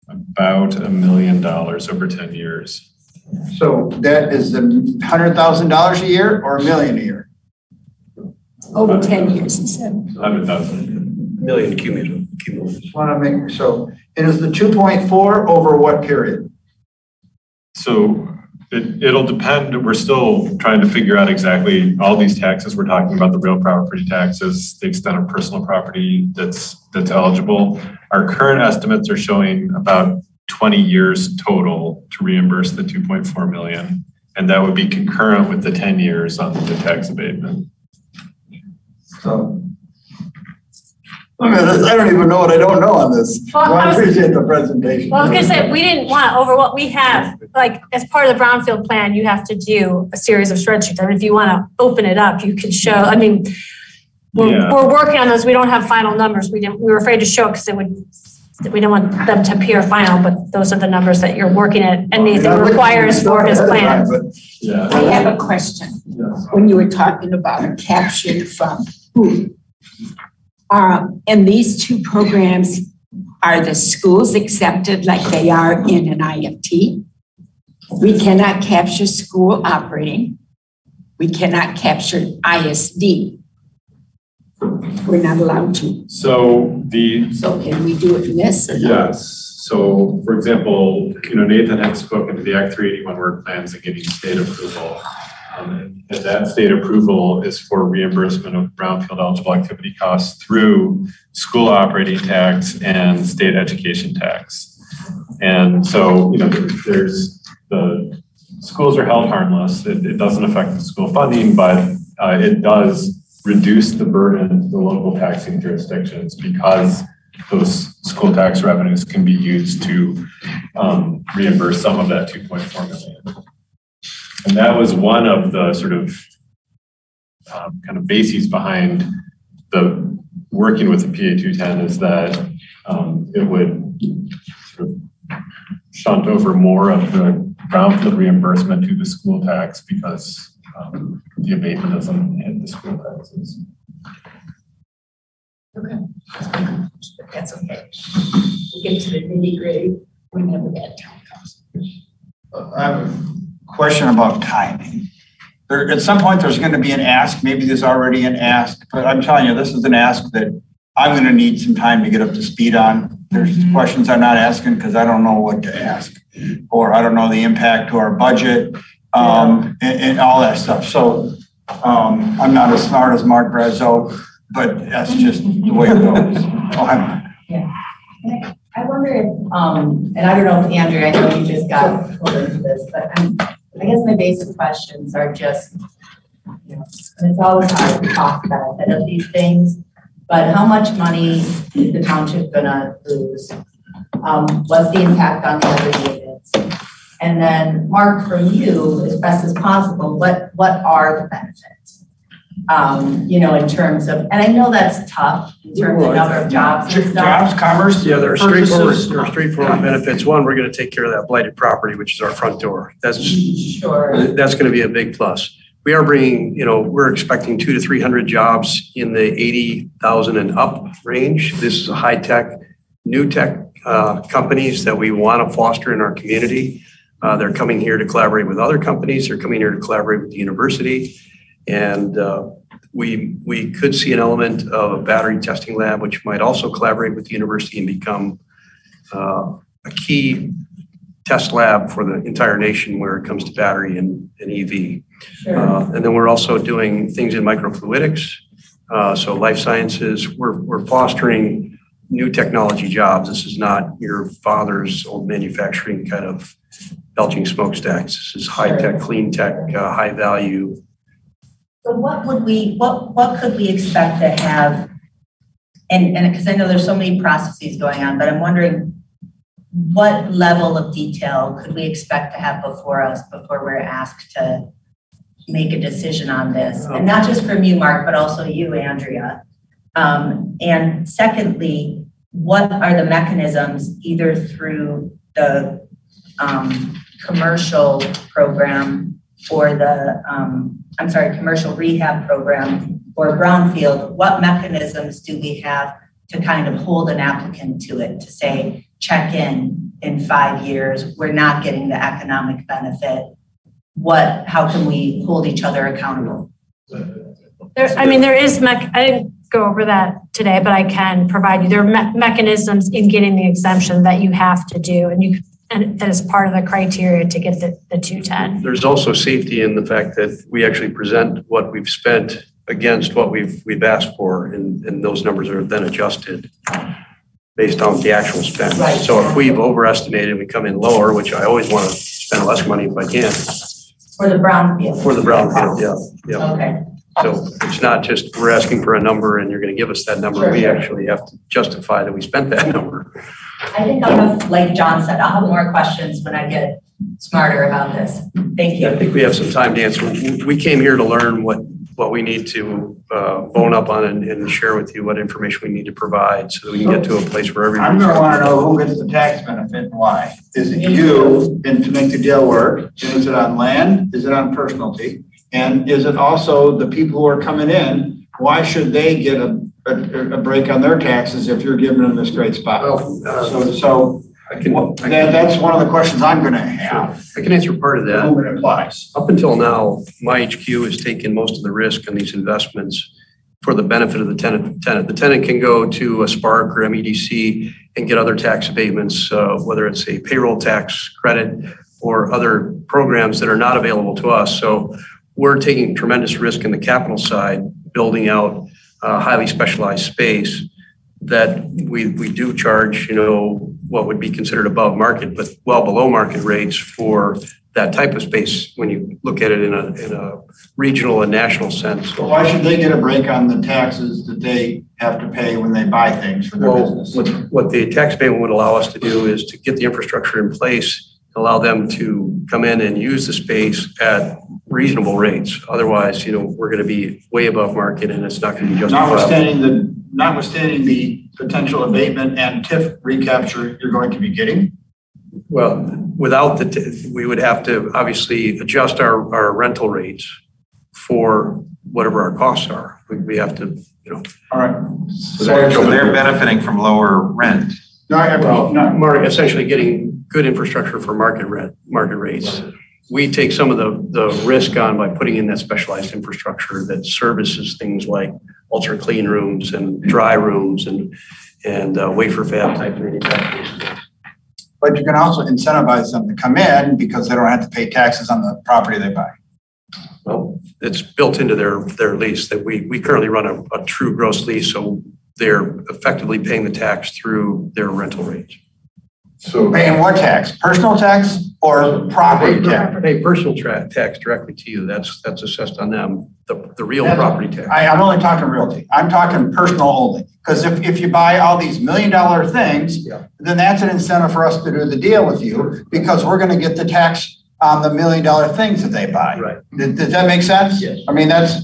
about a million dollars over ten years. So that is the hundred thousand dollars a year or a million a year? Over ten years, he said. Hundred thousand. Million cumulative. Just want to make, so it is the two point four over what period? So it, it'll depend, we're still trying to figure out exactly all these taxes. We're talking about the real property taxes, the extent of personal property that's, that's eligible. Our current estimates are showing about twenty years total to reimburse the two point four million. And that would be concurrent with the ten years on the tax abatement. So. Look at this, I don't even know what I don't know on this. Well, I Well, I appreciate the presentation. Well, I was gonna say, we didn't want to over what we have, like, as part of the brownfield plan, you have to do a series of spreadsheets. I mean, if you want to open it up, you can show, I mean, we're, Yeah. we're working on those. We don't have final numbers. We didn't, we were afraid to show it because it would, we don't want them to appear final, but those are the numbers that you're working at and Nathan requires for his plan. Yeah. I have a question. When you were talking about a caption from who? Um, and these two programs, are the schools accepted like they are in an IFT? We cannot capture school operating. We cannot capture ISD. We're not allowed to. So the, So can we do it in this not? Yes, so for example, you know, Nathan had spoken to the Act three eighty-one work plans and getting state approval. Um, And that state approval is for reimbursement of brownfield eligible activity costs through school operating tax and state education tax. And so, you know, there's, the schools are held harmless. It, it doesn't affect the school funding, but uh, it does reduce the burden to the local taxing jurisdictions because those school tax revenues can be used to um, reimburse some of that two point four million. And that was one of the sort of um, kind of bases behind the working with the PA two ten is that um, it would sort of shunt over more of the brownfield reimbursement to the school tax because um, the abatement doesn't hit the school taxes. That's okay. We'll get to the nitty gritty whenever that time comes. I have a question about timing. There, at some point, there's gonna be an ask, maybe there's already an ask, but I'm telling you, this is an ask that I'm gonna need some time to get up to speed on. There's questions I'm not asking because I don't know what to ask. Or I don't know the impact to our budget, um, and, and all that stuff. So, um, I'm not as smart as Mark Brazo, but that's just the way it goes. Oh, I'm- I wonder if, um, and I don't know if Andrew, I know you just got pulled into this, but I'm, I guess my basic questions are just, you know, it's always hard to talk benefit of these things, but how much money is the township gonna lose? Um, what's the impact on the other units? And then, Mark, from you, as best as possible, what, what are the benefits? Um, you know, in terms of, and I know that's tough in terms of number of jobs and stuff. Jobs, commerce? Yeah, there are straightforward, purchases? there are straightforward benefits. One, we're going to take care of that blighted property, which is our front door. That's, Sure. that's going to be a big plus. We are bringing, you know, we're expecting two to 300 jobs in the 80,000 and up range. This is a high-tech, new tech uh, companies that we want to foster in our community. Uh, They're coming here to collaborate with other companies. They're coming here to collaborate with the university. And uh, we, we could see an element of a battery testing lab, which might also collaborate with the university and become uh, a key test lab for the entire nation where it comes to battery and, and EV. Uh, and then we're also doing things in microfluidics. Uh, so life sciences, we're, we're fostering new technology jobs. This is not your father's old manufacturing kind of belching smokestacks. This is high tech, clean tech, uh, high value. So what would we, what, what could we expect to have? And, and because I know there's so many processes going on, but I'm wondering what level of detail could we expect to have before us before we're asked to make a decision on this? And not just from you, Mark, but also you, Andrea. Um, and secondly, what are the mechanisms either through the um, commercial program or the, um, I'm sorry, commercial rehab program or brownfield? What mechanisms do we have to kind of hold an applicant to it to say, check in in five years, we're not getting the economic benefit? What, how can we hold each other accountable? There, I mean, there is mech, I didn't go over that today, but I can provide you, there are me- mechanisms in getting the exemption that you have to do and you, and that is part of the criteria to get the, the two ten. There's also safety in the fact that we actually present what we've spent against what we've, we've asked for, and, and those numbers are then adjusted based on the actual spend. Right. So if we've overestimated, we come in lower, which I always want to spend less money if I can, For the brownfield? for the brownfield, yeah, yeah. Okay, So it's not just, we're asking for a number and you're going to give us that number. Sure, We sure. actually have to justify that we spent that number. I think I'll have, like John said, I'll have more questions when I get smarter about this. Thank you. I think we have some time to answer. We- We came here to learn what, what we need to uh, bone up on and, and share with you what information we need to provide so that we can get to a place where everyone. I'm gonna wanna know who gets the tax benefit and why. Is it you, and to make the deal work, is it on land, is it on personalty? And is it also the people who are coming in, why should they get a, a, a break on their taxes if you're giving them this great spot? Well, uh, So, so, I can, that, I can- that's one of the questions I'm gonna have, I can answer part of that. who it applies. Up until now, my HQ has taken most of the risk on these investments for the benefit of the tenant. Tenant, the tenant can go to a Spark or MEDC and get other tax abatements, uh, whether it's a payroll tax credit or other programs that are not available to us. So we're taking tremendous risk in the capital side, building out uh, highly specialized space that we, we do charge, you know, what would be considered above market, but well below market rates for that type of space when you look at it in a, in a regional and national sense. So why should they get a break on the taxes that they have to pay when they buy things for their Well, business? what, what the tax payment would allow us to do is to get the infrastructure in place, allow them to come in and use the space at reasonable rates. Otherwise, you know, we're going to be way above market and it's not going to be justifiable. Notwithstanding the, notwithstanding the potential abatement and TIF recapture you're going to be getting? Well, without the, t- we would have to obviously adjust our, our rental rates for whatever our costs are. We, we have to, you know. All right. So they're, so they're benefiting from lower rent. No, I, Well, no, mar- essentially getting good infrastructure for market rent, market rates. We take some of the, the risk on by putting in that specialized infrastructure that services things like ultra clean rooms and dry rooms and, and uh, wafer fab type manufacturing. but you can also incentivize them to come in because they don't have to pay taxes on the property they buy. Well, it's built into their, their lease that we, we currently run a, a true gross lease, so they're effectively paying the tax through their rental rates. So Paying what tax? Personal tax or property tax? Pay personal tra- tax directly to you. That's, that's assessed on them, the, the real property tax. I, I'm only talking realty. I'm talking personal only. Because if, if you buy all these million dollar things, Yeah. then that's an incentive for us to do the deal with you because we're gonna get the tax on the million dollar things that they buy. Right. Does, does that make sense? Yes. I mean, that's,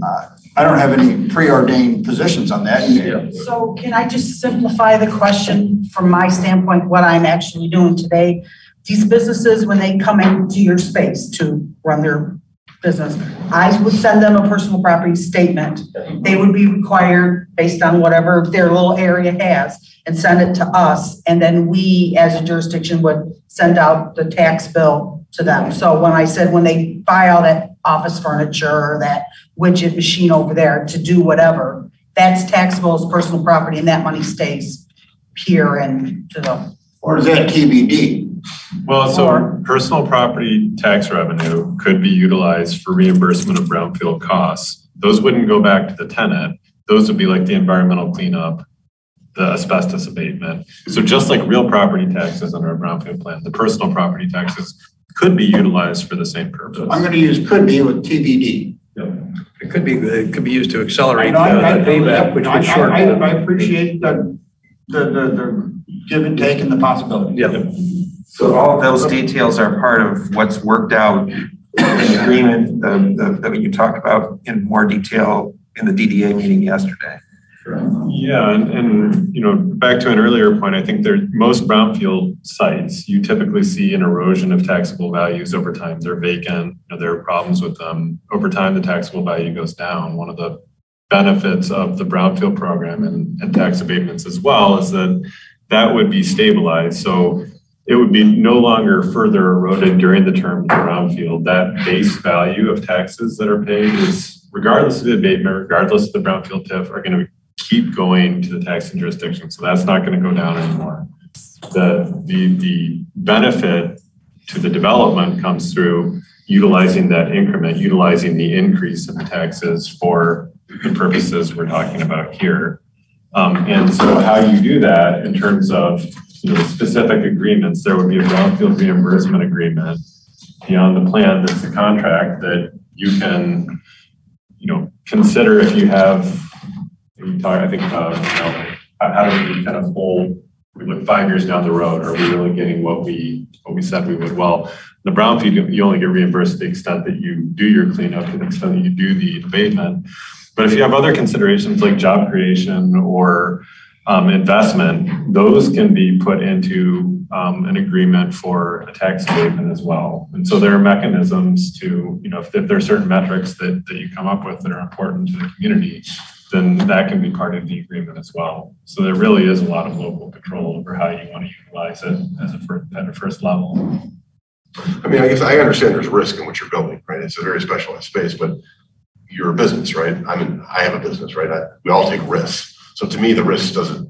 uh, I don't have any preordained positions on that. Yeah. So can I just simplify the question from my standpoint, what I'm actually doing today? These businesses, when they come into your space to run their business, I would send them a personal property statement. They would be required, based on whatever their little area has, and send it to us. And then we, as a jurisdiction, would send out the tax bill to them. Mm-hmm. So when I said, when they buy all that office furniture or that widget machine over there to do whatever, that's taxable as personal property and that money stays here and to the. Or is that TBD? Well, so Or- personal property tax revenue could be utilized for reimbursement of brownfield costs. Those wouldn't go back to the tenant. Those would be like the environmental cleanup, the asbestos abatement. So just like real property taxes under a brownfield plan, the personal property taxes could be utilized for the same purpose. I'm gonna use could be with TBD. It could be, it could be used to accelerate know, I- uh, the payback, which I- would I- shorten. I, the- I appreciate the, the, the, the give and take and the possibility. Yeah. So all of those details are part of what's worked out in the agreement the- the- that you talked about in more detail in the DDA meeting yesterday. Yeah, and, and, you know, back to an earlier point, I think there, most brownfield sites, you typically see an erosion of taxable values over time. They're vacant, you know, there are problems with them. Over time, the taxable value goes down. One of the benefits of the brownfield program and, and tax abatements as well is that that would be stabilized. So it would be no longer further eroded during the term of the brownfield. That base value of taxes that are paid is regardless of the abatement, regardless of the brownfield TIF, are going to keep going to the taxing jurisdiction. So that's not going to go down anymore. The, the, the benefit to the development comes through utilizing that increment, utilizing the increase in the taxes for the purposes we're talking about here. Um, and so how you do that in terms of you know, specific agreements, there would be a brownfield reimbursement agreement beyond the plan that's the contract that you can, you know, consider if you have talk, I think about, you know, how, do we kind of hold, we look five years down the road, are we really getting what we, what we said we would? Well, the brownfield, you only get reimbursed the extent that you do your cleanup, to the extent that you do the abatement. But if you have other considerations like job creation or um, investment, those can be put into um, an agreement for a tax abatement as well. And so there are mechanisms to, you know, if, if there are certain metrics that, that you come up with that are important to the community, then that can be part of the agreement as well. So there really is a lot of local control over how you want to utilize it as a first, at a first level. I mean, I guess I understand there's risk in what you're building, right? It's a very specialized space, but you're a business, right? I mean, I have a business, right? I, we all take risks. So to me, the risk doesn't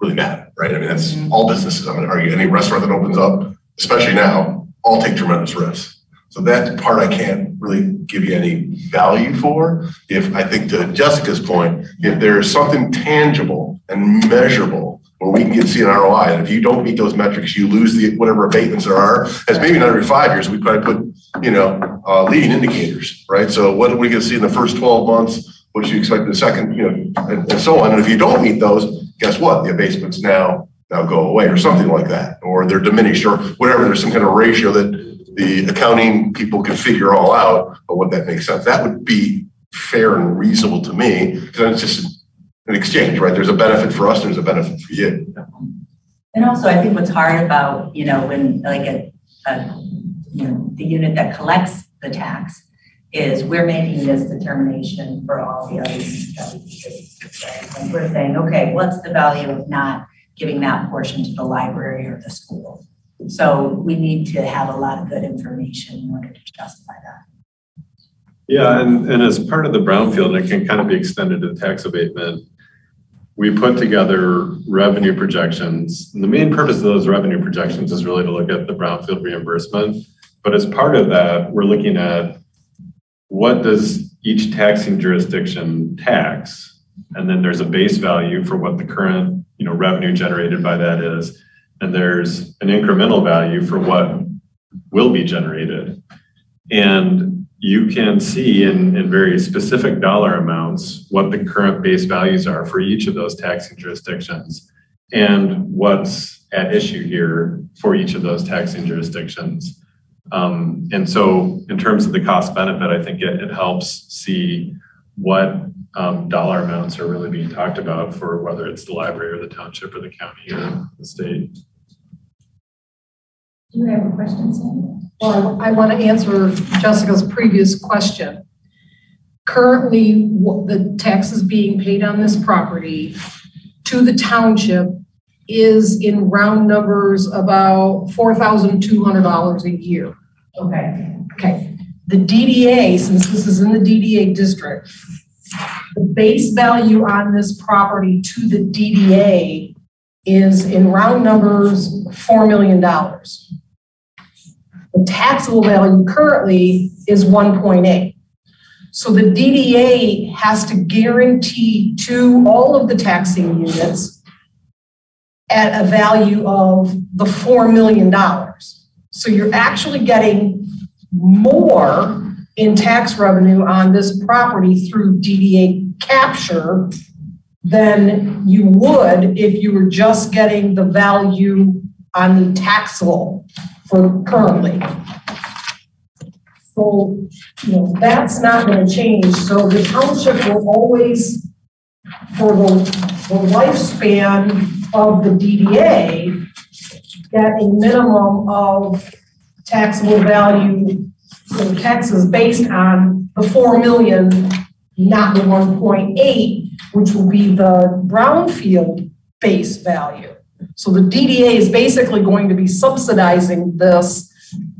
really matter, right? I mean, that's mm-hmm. all businesses. I'm going to argue any restaurant that opens up, especially now, all take tremendous risks. So that part I can't really give you any value for. If I think to Jessica's point, if there is something tangible and measurable where we can get see an ROI, and if you don't meet those metrics, you lose the whatever abatements there are. As maybe not every five years, we probably put you know uh, leading indicators, right? So what are we going to see in the first 12 months? What do you expect in the second, you know, and, and so on. And if you don't meet those, guess what? The abatements now now go away, or something like that, or they're diminished, or whatever. There's some kind of ratio that the accounting people can figure all out, but what that makes sense. That would be fair and reasonable to me, because it's just an exchange, right? There's a benefit for us, there's a benefit for you. And also, I think what's hard about, you know, when like a, a, you know, the unit that collects the tax is we're making this determination for all the other municipalities. And we're saying, okay, what's the value of not giving that portion to the library or the school? So we need to have a lot of good information in order to justify that. Yeah, and, and as part of the brownfield, it can kind of be extended to tax abatement, we put together revenue projections. And the main purpose of those revenue projections is really to look at the brownfield reimbursement. But as part of that, we're looking at what does each taxing jurisdiction tax? And then there's a base value for what the current, you know, revenue generated by that is. And there's an incremental value for what will be generated. And you can see in, in very specific dollar amounts what the current base values are for each of those taxing jurisdictions and what's at issue here for each of those taxing jurisdictions. Um, and so in terms of the cost benefit, I think it, it helps see what um, dollar amounts are really being talked about for whether it's the library or the township or the county or the state. Do you have a question, Sandy? Well, I want to answer Jessica's previous question. Currently, what the taxes being paid on this property to the township is in round numbers about $4,200 a year. Okay. Okay, the DDA, since this is in the DDA district, the base value on this property to the DDA is in round numbers, $4 million. The taxable value currently is 1.8. So the DDA has to guarantee to all of the taxing units at a value of the $4 million. So you're actually getting more in tax revenue on this property through DDA capture than you would if you were just getting the value on the taxable for currently. So, you know, that's not gonna change, so the township will always, for the, the lifespan of the DDA, get a minimum of taxable value for taxes based on the four million, not the one point eight, which will be the brownfield base value. So the DDA is basically going to be subsidizing this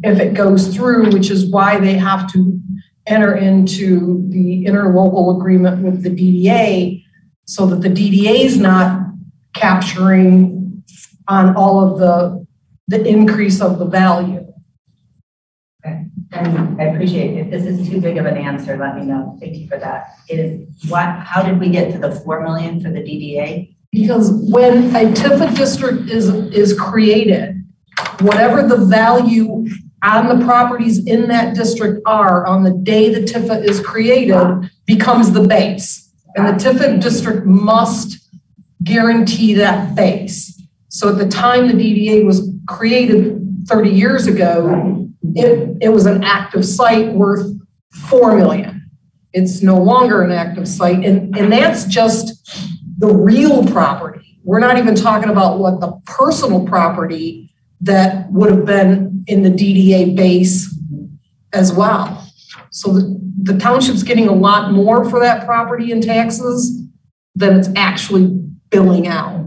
if it goes through, which is why they have to enter into the interlocal agreement with the DDA so that the DDA is not capturing on all of the, the increase of the value. And I appreciate, if this is too big of an answer, let me know. Thank you for that. Is what, how did we get to the four million for the DDA? Because when a TIFA district is, is created, whatever the value on the properties in that district are on the day the TIFA is created becomes the base. And the TIFA district must guarantee that base. So at the time the DDA was created 30 years ago, it, it was an active site worth 4 million. It's no longer an active site. And, and that's just the real property. We're not even talking about what the personal property that would have been in the DDA base as well. So the, the township's getting a lot more for that property in taxes than it's actually billing out.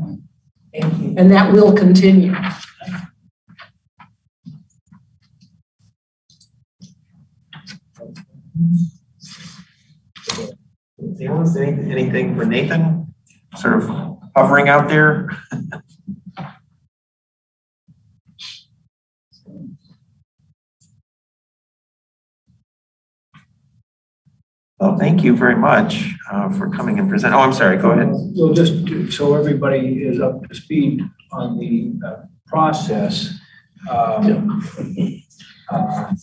Thank you. And that will continue. Anyone, anything, anything for Nathan? Sort of hovering out there? Well, thank you very much uh, for coming and present. Oh, I'm sorry, go ahead. Well, just so everybody is up to speed on the uh, process. um, uh,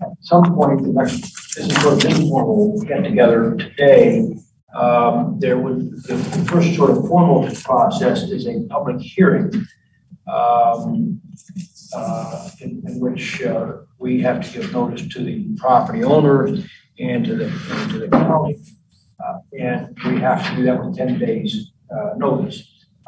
At some point, this is sort of informal get together today. Um, There would, the first sort of formal process is a public hearing um, uh, in in which uh, we have to give notice to the property owners and to the, and to the county. Uh, And we have to do that with ten days uh, notice.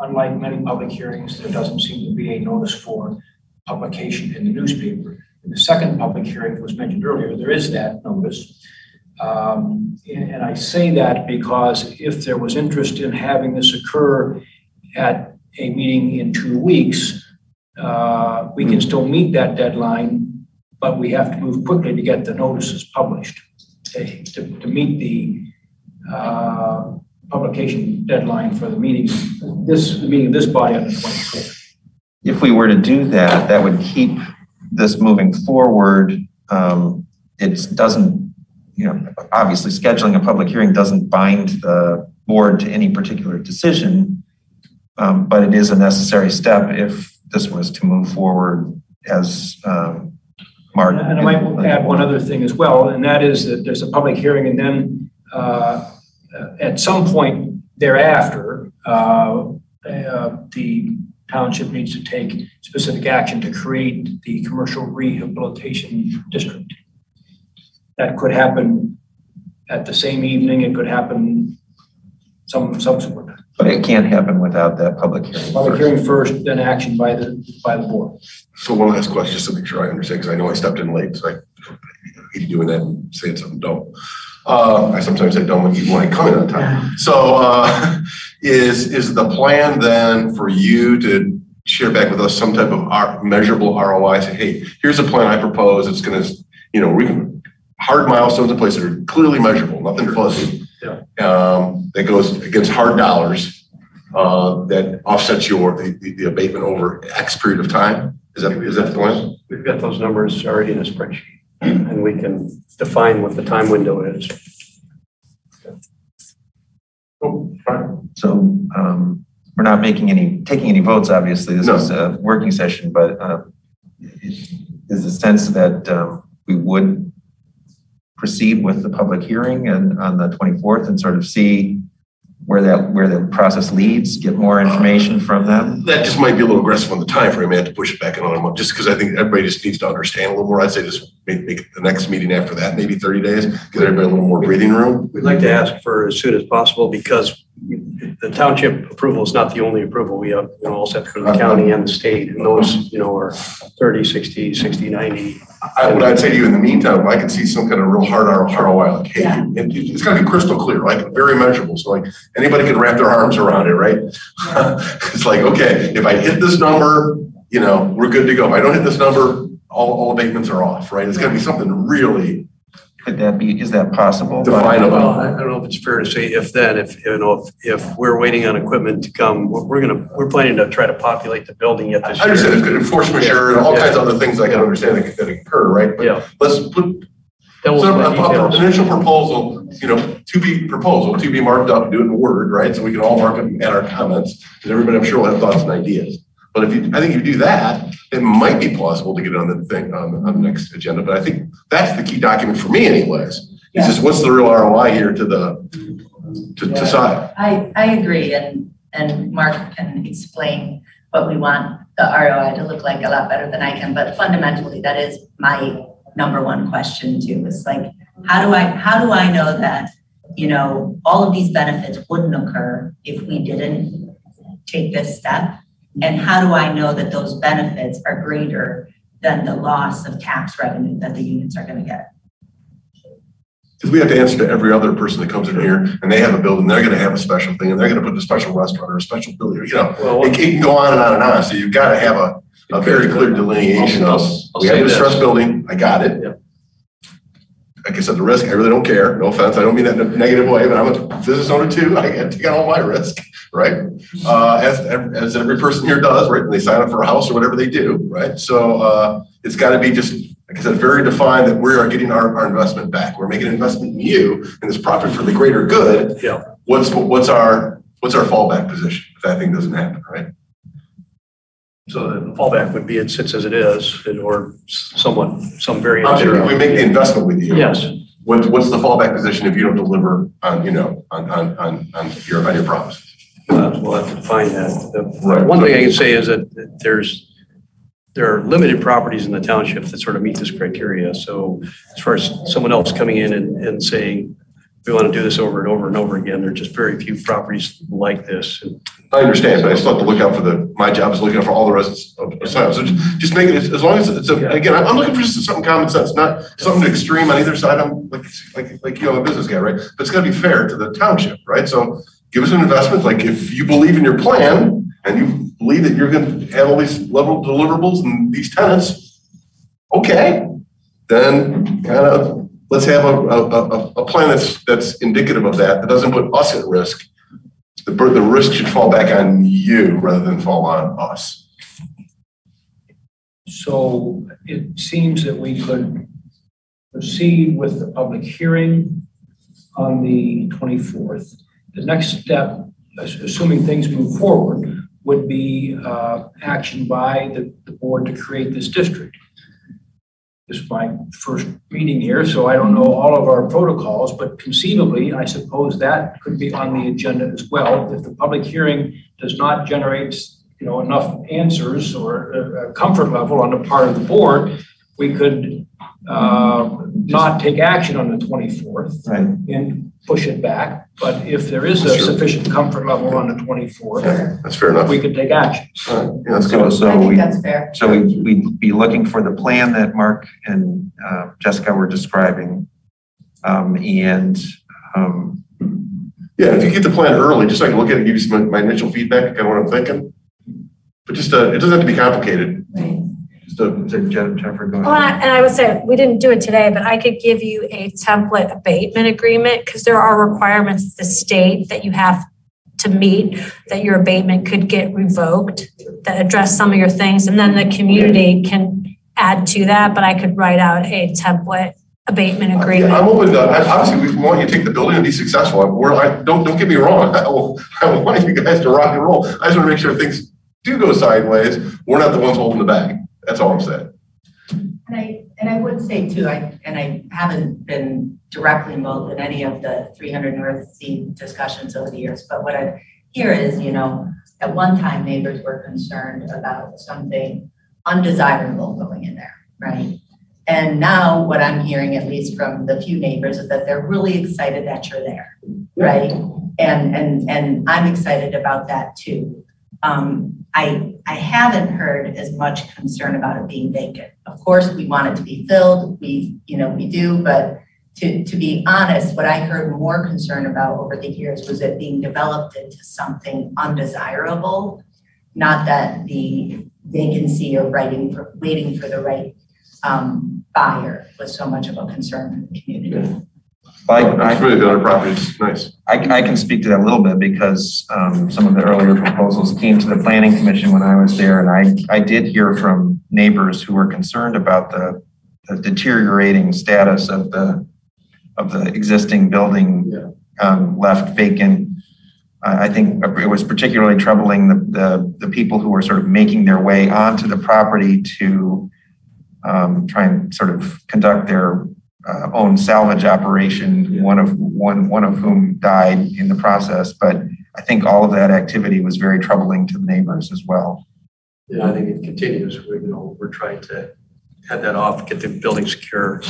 Unlike many public hearings, there doesn't seem to be a notice for publication in the newspaper. In the second public hearing was mentioned earlier, there is that notice. Um, And I say that because if there was interest in having this occur at a meeting in two weeks, uh, we can still meet that deadline, but we have to move quickly to get the notices published to, to to meet the uh, publication deadline for the meeting, this, the meeting of this body on the 24th. If we were to do that, that would keep this moving forward. Um, It doesn't, you know, obviously scheduling a public hearing doesn't bind the board to any particular decision. Um, But it is a necessary step if this was to move forward as um. And I might add one other thing as well, and that is that there's a public hearing and then uh, at some point thereafter, uh, uh, the township needs to take specific action to create the commercial rehabilitation district. That could happen at the same evening, it could happen some subsequent. But it can't happen without that public hearing. Public hearing first, then action by the, by the board. So one last question, just to make sure I understand, because I know I stepped in late, so I hate doing that and saying something dumb. Uh, I sometimes say dumb even when I come in on time. So, uh, is, is the plan then for you to share back with us some type of R- measurable ROI, say, hey, here's a plan I propose, it's gonna, you know, we can, hard milestones in place that are clearly measurable, nothing fuzzy. Yeah. Um, that goes against hard dollars, uh, that offsets your, the, the- the abatement over X period of time? Is that, is that the plan? We've got those numbers already in a spreadsheet, and we can define what the time window is. Oh. So um, we're not making any, taking any votes, obviously. This No. is a working session, but uh, is the sense that um, we would proceed with the public hearing and on the 24th and sort of see where that, where the process leads, get more information from them? That just might be a little aggressive on the time frame. I have to push it back another month, just because I think everybody just needs to understand a little more. I'd say just make, make the next meeting after that, maybe thirty days, give everybody a little more breathing room. We'd like to ask for as soon as possible because the township approval is not the only approval. We have, you know, also have to go to the county and the state, and those, you know, are 30, 60, 60, 90. I, what I'd say to you in the meantime, I could see some kind of real hard ROI, like, hey, Yeah. and it's gotta be crystal clear, like very measurable. So like anybody can wrap their arms around it, right? It's like, okay, if I hit this number, you know, we're good to go. If I don't hit this number, all, all abatements are off, right? It's gotta be something really Could that be, is that possible? Well, I don't know if it's fair to say if then, if, you know, if, if we're waiting on equipment to come, we're, we're gonna, we're planning to try to populate the building yet I this year. understand it's good enforcement measure and all kinds of other things I can understand that that occur, right? But Yeah. Let's put Devil's some, in the a- a- details. an initial proposal, you know, to be proposal, to be marked up, do it in Word, right? So we can all mark them at our comments, because everybody, I'm sure will have thoughts and ideas. But if you, I think if you do that, it might be plausible to get it on the thing, on, the- on the next agenda, but I think that's the key document for me anyways. Is just what's the real ROI here to the, to, to side? I, I agree, and, and Mark can explain what we want the ROI to look like a lot better than I can, but fundamentally, that is my number one question too, is like, how do I, how do I know that, you know, all of these benefits wouldn't occur if we didn't take this step? And how do I know that those benefits are greater than the loss of tax revenue that the units are gonna get? Because we have to answer to every other person that comes in here and they have a building, they're gonna have a special thing and they're gonna put a special restaurant or a special building, you know. Well, It it can go on and on and on, so you've gotta have a, a very clear delineation of, I'll- I'll we have say a this. distressed building, I got it. Yeah. Like I said, the risk, I really don't care, no offense, I don't mean that in a negative way, but I'm a business owner too, I gotta take on all my risk, right? Uh, as, as every person here does, right, when they sign up for a house or whatever they do, right? So, uh, it's gotta be just, like I said, very defined that we are getting our, our investment back, we're making an investment in you, and this profit for the greater good. Yeah. What's, what's our, what's our fallback position if that thing doesn't happen, right? So the fallback would be it sits as it is, and- or somewhat, some. I'm sure if we make the investment with you. Yes. What, what's the fallback position if you don't deliver on, you know, on, on, on, on your, on your promise? Uh, We'll have to find that. The- Right. One thing I can say is that there's, there are limited properties in the township that sort of meet this criteria. So as far as someone else coming in and, and saying, we want to do this over and over and over again, there are just very few properties like this. I understand, but I still have to look out for the, my job is looking out for all the residents of the town. So just, just make it, as long as it's, a again, I'm I'm looking for just something common sense, not something extreme on either side. I'm like, like, like you, I'm a business guy, right? But it's gotta be fair to the township, right? So give us an investment, like if you believe in your plan and you believe that you're gonna have all these level deliverables and these tenants, okay, then kind of, let's have a, a, a, plan that's, that's indicative of that, that doesn't put us at risk. The, the risk should fall back on you rather than fall on us. So it seems that we could proceed with the public hearing on the 24th. The next step, assuming things move forward, would be uh, action by the the board to create this district. This is my first meeting here, so I don't know all of our protocols, but conceivably, I suppose that could be on the agenda as well. If the public hearing does not generate, you know, enough answers or a comfort level on the part of the board, we could uh, not take action on the 24th Right. and push it back. But if there is a Sure. sufficient comfort level on the 24th, That's fair enough. we could take action. All right, yeah, that's So, good. so I think we, that's fair. so we, we'd be looking for the plan that Mark and uh, Jessica were describing. Um, and, um, Yeah, if you get the plan early, just so I can look at it, and give you some, my initial feedback, kind of what I'm thinking. But just, uh, it doesn't have to be complicated. Right. Just a, Jennifer, go Well, and I- and I would say, we didn't do it today, but I could give you a template abatement agreement because there are requirements to the state that you have to meet, that your abatement could get revoked, that address some of your things, and then the community can add to that, but I could write out a template abatement Yeah, I'm agreement. open to, I- obviously, we want you to take the building and be successful. We're, I, don't, don't get me wrong. I I want you guys to rock and roll. I just want to make sure things do go sideways. We're not the ones holding the bag. That's all I'm saying. And I, and I would say too, I, and I haven't been directly involved in any of the three hundred North Sea discussions over the years, but what I hear is, you know, at one time neighbors were concerned about something undesirable going in there, right? And now what I'm hearing, at least from the few neighbors, is that they're really excited that you're there, right? And, and, and I'm excited about that too. Um, I, I haven't heard as much concern about it being vacant. Of course, we want it to be filled, we, you know, we do, but to, to be honest, what I heard more concern about over the years was it being developed into something undesirable. Not that the vacancy or writing for, waiting for the right, um, buyer was so much of a concern for the community. I, That's really the other properties. Nice. I, I can speak to that a little bit because um, some of the earlier proposals came to the planning commission when I was there. And I, I did hear from neighbors who were concerned about the the deteriorating status of the, of the existing building um, left vacant. I, I think it was particularly troubling the, the, the people who were sort of making their way onto the property to um, try and sort of conduct their uh, own salvage operation, one of, one, one of whom died in the process. But I think all of that activity was very troubling to the neighbors as well. Yeah, I think it continues. We, you know, we're trying to head that off, get the building secure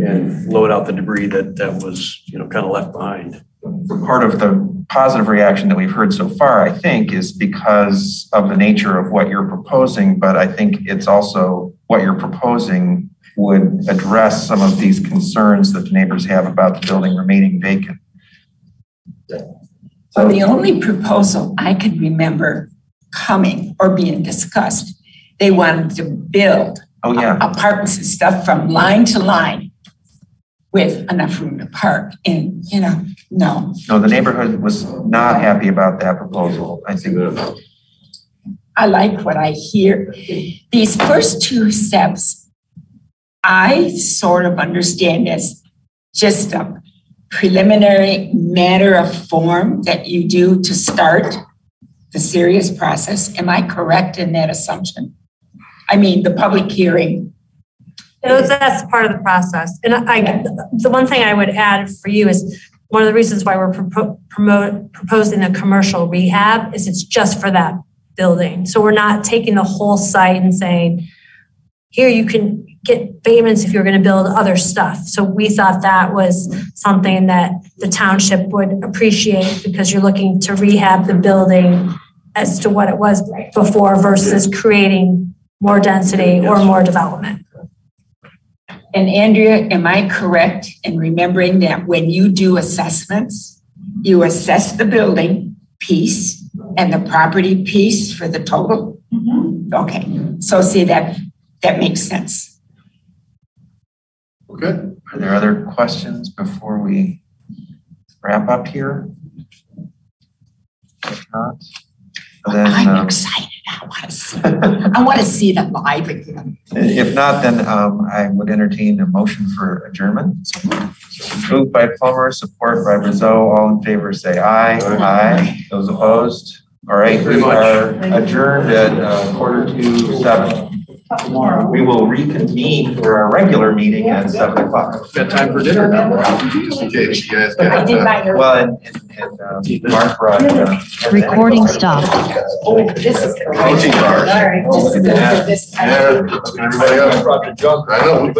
and load out the debris that, that was, you know, kind of left behind. Part of the positive reaction that we've heard so far, I think, is because of the nature of what you're proposing, but I think it's also what you're proposing would address some of these concerns that the neighbors have about the building remaining vacant. Well, the only proposal I could remember coming or being discussed, they wanted to build Oh, yeah. apartments and stuff from line to line with enough room to park and, you know, no. No, the neighborhood was not happy about that proposal. I think. I like what I hear. These first two steps, I sort of understand as just a preliminary matter of form that you do to start the serious process. Am I correct in that assumption? I mean, the public hearing. No, That's part of the process. And I, the one thing I would add for you is, one of the reasons why we're propo- promote, proposing a commercial rehab is it's just for that building. So we're not taking the whole site and saying, here you can get payments if you're gonna build other stuff. So we thought that was something that the township would appreciate because you're looking to rehab the building as to what it was before versus creating more density or more development. And Andrea, am I correct in remembering that when you do assessments, you assess the building piece and the property piece for the total? Mm-hmm. Okay, so see that, that makes sense. Okay. Are there other questions before we wrap up here? If not, then, I'm um, excited. I want to see, I want to see them live again. if not, then um, I would entertain a motion for adjournment. Moved by Plummer, support by Brazo. All in favor, say aye. Aye. Those opposed? All right, we are adjourned at uh, quarter to seven. We will reconvene for our regular meeting at seven o'clock. Got time for dinner now. Just in case you guys I get. did my. Well, and, and, and um, Mark brought. uh, Recording stopped. Oh, this is. the- Protein bars. All right, this is good for this. Yeah, everybody else. I know.